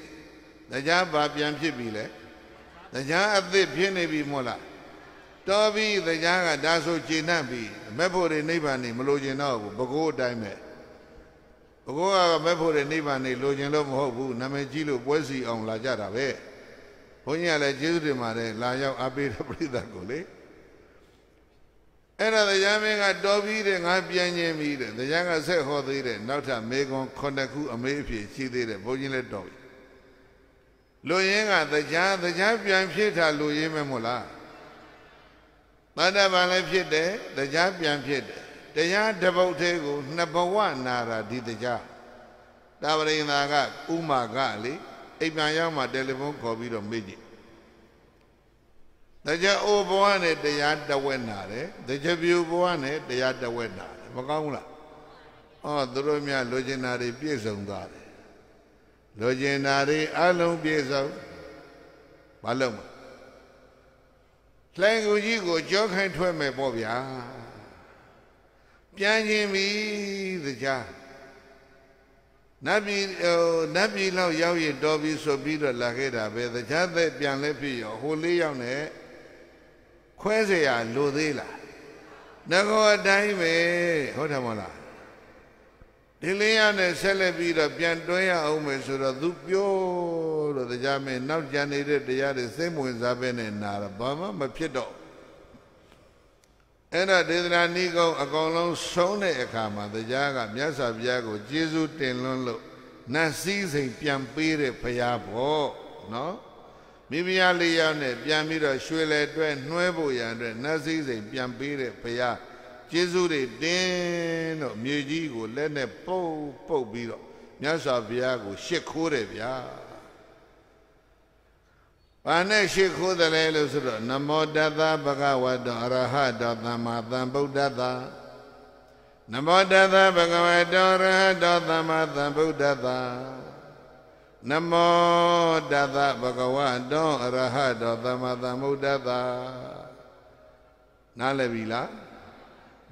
တရားဘာပြန်ဖြစ်ပြီလဲတရားအသစ်ဖြစ်နေပြီမို့လားတော်ပြီတရားကဒါဆိုကျေနပ်ပြီမက်ဖို့တွေနိဗ္ဗာန်နေမလိုချင်တော့ဘူးဘကိုးအတိုင်းပဲဘကိုးကမက်ဖို့တွေနိဗ္ဗာန်နေလိုချင်လို့မဟုတ်ဘူးနာမည်ကြီးလို့ပွဲစီအောင်လာကြတာပဲဘုန်းကြီးကလည်းကျေးဇူးတင်ပါတယ်လာရောက်အားပေးတဲ့ပြိဿကိုလေ အဲ့ဒါတရားမင်းကတော်ပြီးတဲ့ငါပြန်ခြင်းပြီးတဲ့တရားကဆက်ဟောသေးတယ်နောက်ထပ်မေကွန်ခုနှစ်ခုအမေးအဖြေရှိသေးတယ်ဘုန်းကြီးလည်းတော်ပြီလူရင်းကတရားတရားပြန်ဖြစ်တာလူရင်းမဲမို့လားတဏ္ဍဗံလည်းဖြစ်တယ်တရားပြန်ဖြစ်တယ်တရားတပုတ်သေးကိုနှစ်ဘဝနာတာဒီတရားတာဝရိန်သာကဥမာကလေအိမ်ပြန်ရောက်မှတယ်လီဖုန်းခေါ်ပြီးတော့မေးကြည့် တရားအိုဘဝနဲ့တရားတဝက်နာတယ်တရားပြူဘဝနဲ့တရားတဝက်နာတယ်မကောင်းဘူးလားအော်သူတို့များလိုချင်တာတွေပြည့်စုံသွားတယ်လိုချင်တာတွေအလုံးပြည့်စုံမလုပ်မလှိုင်းကူကြီးကိုကြောခိုင်းထွက်မယ်ပေါ့ဗျာပြန်ခြင်းပြီတရားနတ်ပြည်ဟိုနတ်ပြည်လောက်ရောက်ရင်တော်ပြီဆိုပြီးတော့လာခဲ့တာပဲတရားသက်ပြန်လဲဖြစ်ရောဟိုလေးယောက်နဲ့ ခွဲเสียရလိုသေးလားငကောအတိုင်းပဲဟုတ်တယ်မဟုတ်လားဒီလေးယောက်နဲ့ဆက်လက်ပြီးတော့ပြန်တွဲရအောင်မယ်ဆိုတော့သူပြောတော့တရားမင်းနောက်ကြံနေတဲ့တရားတွေစိတ်ဝင်စားပဲနဲ့နာတော့ဘာမှမဖြစ်တော့အဲ့ဒါဒေသနာနိကုံအကောင်လုံးဆုံးတဲ့အခါမှာတရားကမြတ်စွာဘုရားကိုကျေးဇူးတင်လွန်းလို့နတ်စည်းစိမ်ပြန်ပေးတဲ့ဘုရားပေါ့နော် မိဖုရားလေးယောက်နဲ့ပြန်ပြီးတော့ရွှေလေတွဲနှွဲဖို့ရန်အတွက်နတ်စည်းစိမ်ပြန်ပေးတဲ့ဘုရားကျေးဇူးတွေတင်းတော့မြေကြီးကိုလက်နဲ့ပုတ်ပုတ်ပြီးတော့မြတ်စွာဘုရားကို ရှ िख ိုးတယ်ဗျာဘာနဲ့ရှ िख ိုးတယ်လဲလို့ဆိုတော့နမောတတဘဂဝတောအရဟတောသမ္မာသမ္ဗုဒ္ဓတနမောတတဘဂဝတောအရဟတောသမ္မာသမ္ဗုဒ္ဓတ နမောတတဘဂဝတောအရဟတောသမ္မာသမ္ဗုဒ္ဓတနားလည်ပြီလား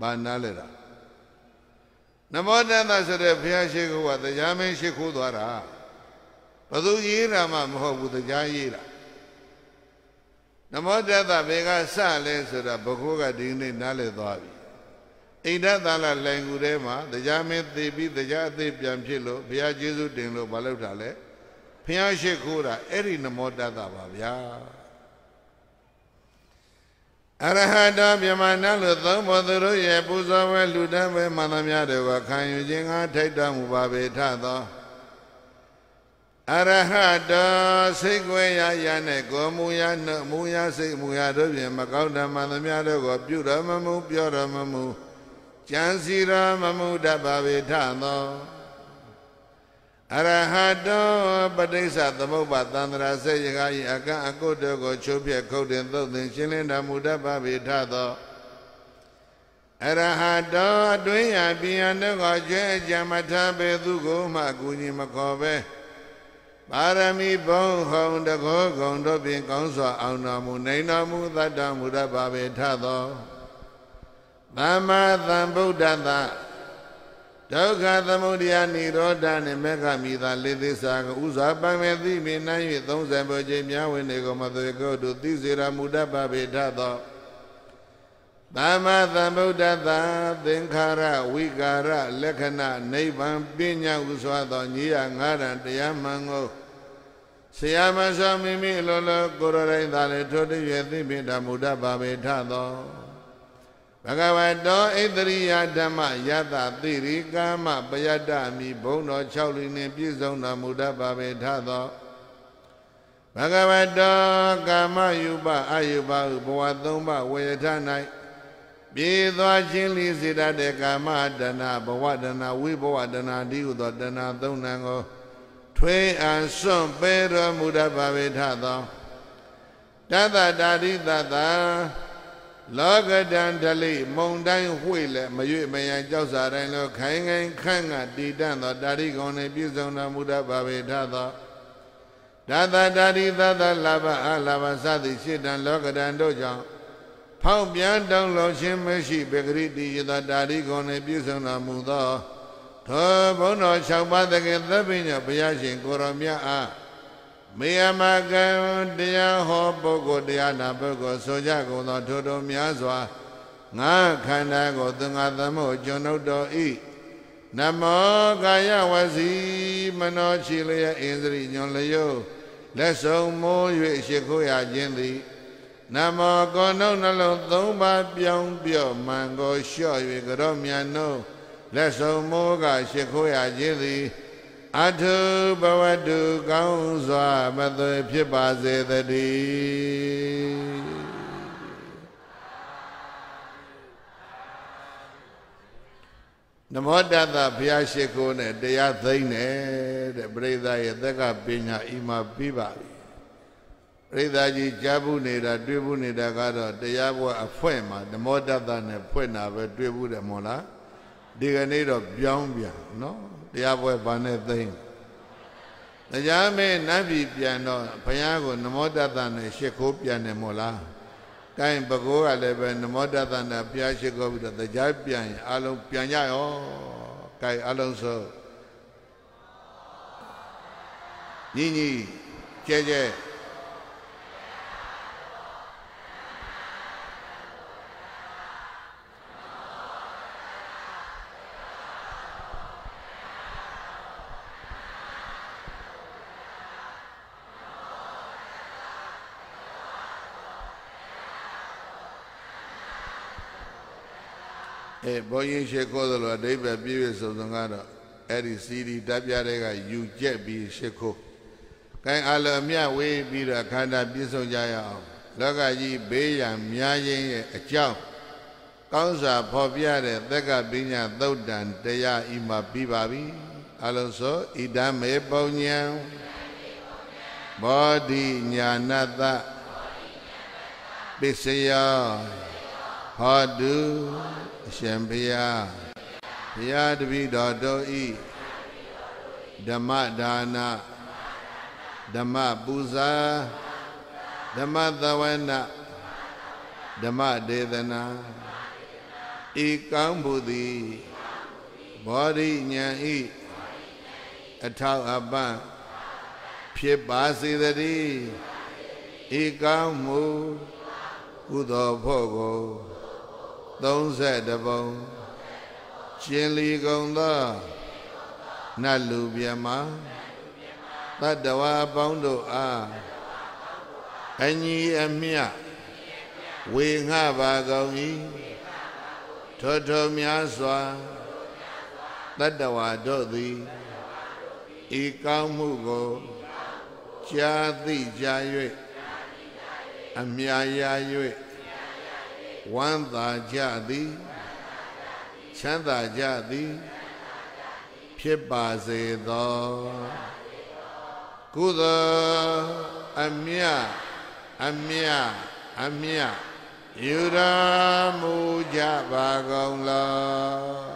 ဘာနားလဲတာနမောတတဆိုတဲ့ဘုရားရှိခိုးကတရားမင်းရှိခိုးသွားတာဘသူရေးတာမှမဟုတ်ဘူးတရားရေးတာနမောတတဘေကစလဲဆိုတာဘခိုးကဒီနေ့နားလဲသွားပြီအိန္ဒသာလလိုင်ကူထဲမှာတရားမင်းသိပြီးတရားအသိပြန်ဖြစ်လို့ဘုရားကျေးဇူးတင်လို့မလုပ်တာလဲ ဘုရားရှိခိုးတာအဲ့ဒီနမောတတပါဗျာအရဟတမြမနာလို့သုံးဖို့သူတို့ရဲ့ပူဇော်ဝဲလူတန်းပဲမှန်သမျှတွေကခံယူခြင်းကထိုက်တော်မူပါပေထသောအရဟတစိတ်ွယ်ရရနဲ့ကိုမူရနှမူရစိတ်မူရတို့ဖြင့်မကောင်းတမှန်သမျှတို့ကိုပြုတော်မမူပြောတော်မမူကြံစီတော်မမူတတ်ပါပေထသော အရဟတောပဋိစ္စသမုပ္ပါသန္တရာစေယကဤအကံအကုတ်တို့ကိုချုပ်ပြခုတ်တင်သုတ်သင်ရှင်းလင်းတော်မူတတ်ပါပေထသောအရဟတောအတွင်းရပြည်ရန်တို့ကိုကျွဲအကြံမထားပေသူကိုမှအကူညီမခေါ်ပဲပါရမီဘုံဟုံတကောကုံတို့ဖြင့်ကောင်းစွာအောင်တော်မူနိုင်တော်မူသတ္တမူတတ်ပါပေထသောသမ္မာသမ္ဗုဒ္ဓတ ဒုက္ခသမုဒယនិရောဓနှင့်မေဃမိသာလေးသစ္စာကိုဥစွာပိုင်မဲ့သိမြင်နိုင်၍30ဘုချိန်များဝင်နေကိုမသွေကိုတို့သိစေရမူတတ်ပါပေထသောသမ္မာသမ္ဗုဒ္ဓသာသင်္ခါရဝိကာရလက္ခဏာနိဗ္ဗာန်ပညာဥစွာသောညီရငါးရန်တရားမှန်ကိုဆရာမဆောမိမိလောလောကိုရတိုင်းသာလေထိုတည်းရဲ့သိမြင်တော်မူတတ်ပါပေထသော ဘဂဝတောဣတရိယဓမ္မယတသိရိကာမပယတ္တမိဘုံတော်6လီနှင့်ပြည့်စုံတော်မူတတ်ပါပေထသောဘဂဝတောကာမယုပအယုပဟုဘဝသုံးပါးဝေယထ၌ပြေသွားခြင်းလီစေတတ်တဲ့ကာမတဏဘဝတဏဝိဘဝတဏဒီဟုသောတဏသုံးနံကိုထွေးအံစွန့်ပေတော်မူတတ်ပါပေထသောတသတာရိတသ လောကတံဒလိမုံတိုင်းဝှေ့လဲမရွေ့မယံကြောက်စာတိုင်းလောခိုင်ခိုင်ခန့်ကတည်တတ်သောတာရိကုံနှင့်ပြည့်စုံတော်မူတတ်ပါပေထသောဒါသတာရိသသလာဘအလာဘစသည်ရှစ်တံလောကတံတို့ကြောင့်ဖောက်ပြန်တောင်းလုံးခြင်းမရှိဘေဂရိတိယသောတာရိကုံနှင့်ပြည့်စုံတော်မူသောသောဘုန်းတော်၆ပါးသခင်သဗ္ဗညဘုရားရှင်ကိုရောမြတ်အား မေယမကံတရားဟောပုဂ္ဂိုလ်တရားနာပုဂ္ဂိုလ်ဆိုကြကုန်သောထိုတို့များစွာငါခန္ဓာကိုသင်္ဃသမုတ်ကျွန်ုပ်တော်ဤနမောကာယဝစီမနောချီလျက်ဣန္ဒြိညွန်လျုလက်ဆုံးမိုး၍ရှိခိုးရခြင်းသည်နမောကောနှုတ်နှလုံးသုံးပါးပြောင်းပြော့မှန်ကိုလျှော့၍ကြောမြန်နှုတ်လက်ဆုံးမိုးကရှိခိုးရခြင်းသည် အထုဘဝတုကောင်းစွာမသွေဖြစ်ပါစေတည်းနမောတတဘုရားရှိခိုးနဲ့တရားသိမ့်တယ်တဲ့ပရိသတ်ရဲ့သက်ကပညာဤမှာပြီးပါပြီပရိသတ်ကြီးကြားဘူးနေတာတွေ့ဘူးနေတာကတော့တရားဘဝအဖွင့်မှာနမောတတနဲ့ဖွင့်တာပဲတွေ့ဘူးတယ်မို့လားဒီကနေ့တော့ပြောင်းပြန်နော် တရားပွဲဘာနဲ့သိမ့်တရားမဲနတ်ပြည်ပြန်တော့ဘုရားကိုနမောတတနဲ့ရှ िख ိုးပြန်တယ်မို့လား။ကိုင်းပကိုးကလည်းပဲနမောတတနဲ့ဘုရားရှ िख ိုးပြီးတော့တရားပြန်ရင်အလုံးပြန်ကြရော။ကိုင်းအလုံးဆိုညီညီကျဲကျဲ အဲဘုန်းကြီးရှ िख ိုးသလိုအဓိပ္ပာယ်ပြည့်ပြည့်စုံစုံကတော့အဲ့ဒီစီဒီတပ်ပြတဲ့ကယူကျက်ပြီးရှ िख ိုး။ကိုင်းအလုံးအမြဝေးပြီးတော့ခန္ဓာပြည့်စုံကြရအောင်။လောကကြီးဘေးရန်များခြင်းရဲ့အကြောင်းကောင်းစွာဖော်ပြတဲ့သက်ကပညာသုတ်တန်တရားဤမှာပြီးပါပြီ။အလုံးစုဣဒံမေပုံညံဘောဓိညာဏတပစ္စယော ဟောတုအရှင်ဘုရားဘုရားတပည့်တော်တို့ဤဓမ္မဒါနဓမ္မပူဇာဓမ္မသဝနာဓမ္မဒေသနာဤကောင်းမှုသည်ဘောဓိဉာဏ်ဤအထောက်အပံ့ဖြစ်ပါစေတည်းဤကောင်းမှုကုသိုလ်ဖို့ကို 32ပုံရှင်လီကုံသောနတ်လူမြမတတ္တဝါပေါင်းတို့အားအညီအမျှဝေငှပါကုန်၏ထောထောများစွာတတ္တဝါတို့သည်ဤကောင်းမှုကိုကြားသိကြ၍အမြာရာ၍ ဝမ်းသာကြသည်ချမ်းသာကြသည်ဖြစ်ပါစေသောကုသိုလ်အမြအမြအမြယူရမူကြပါကုန်လော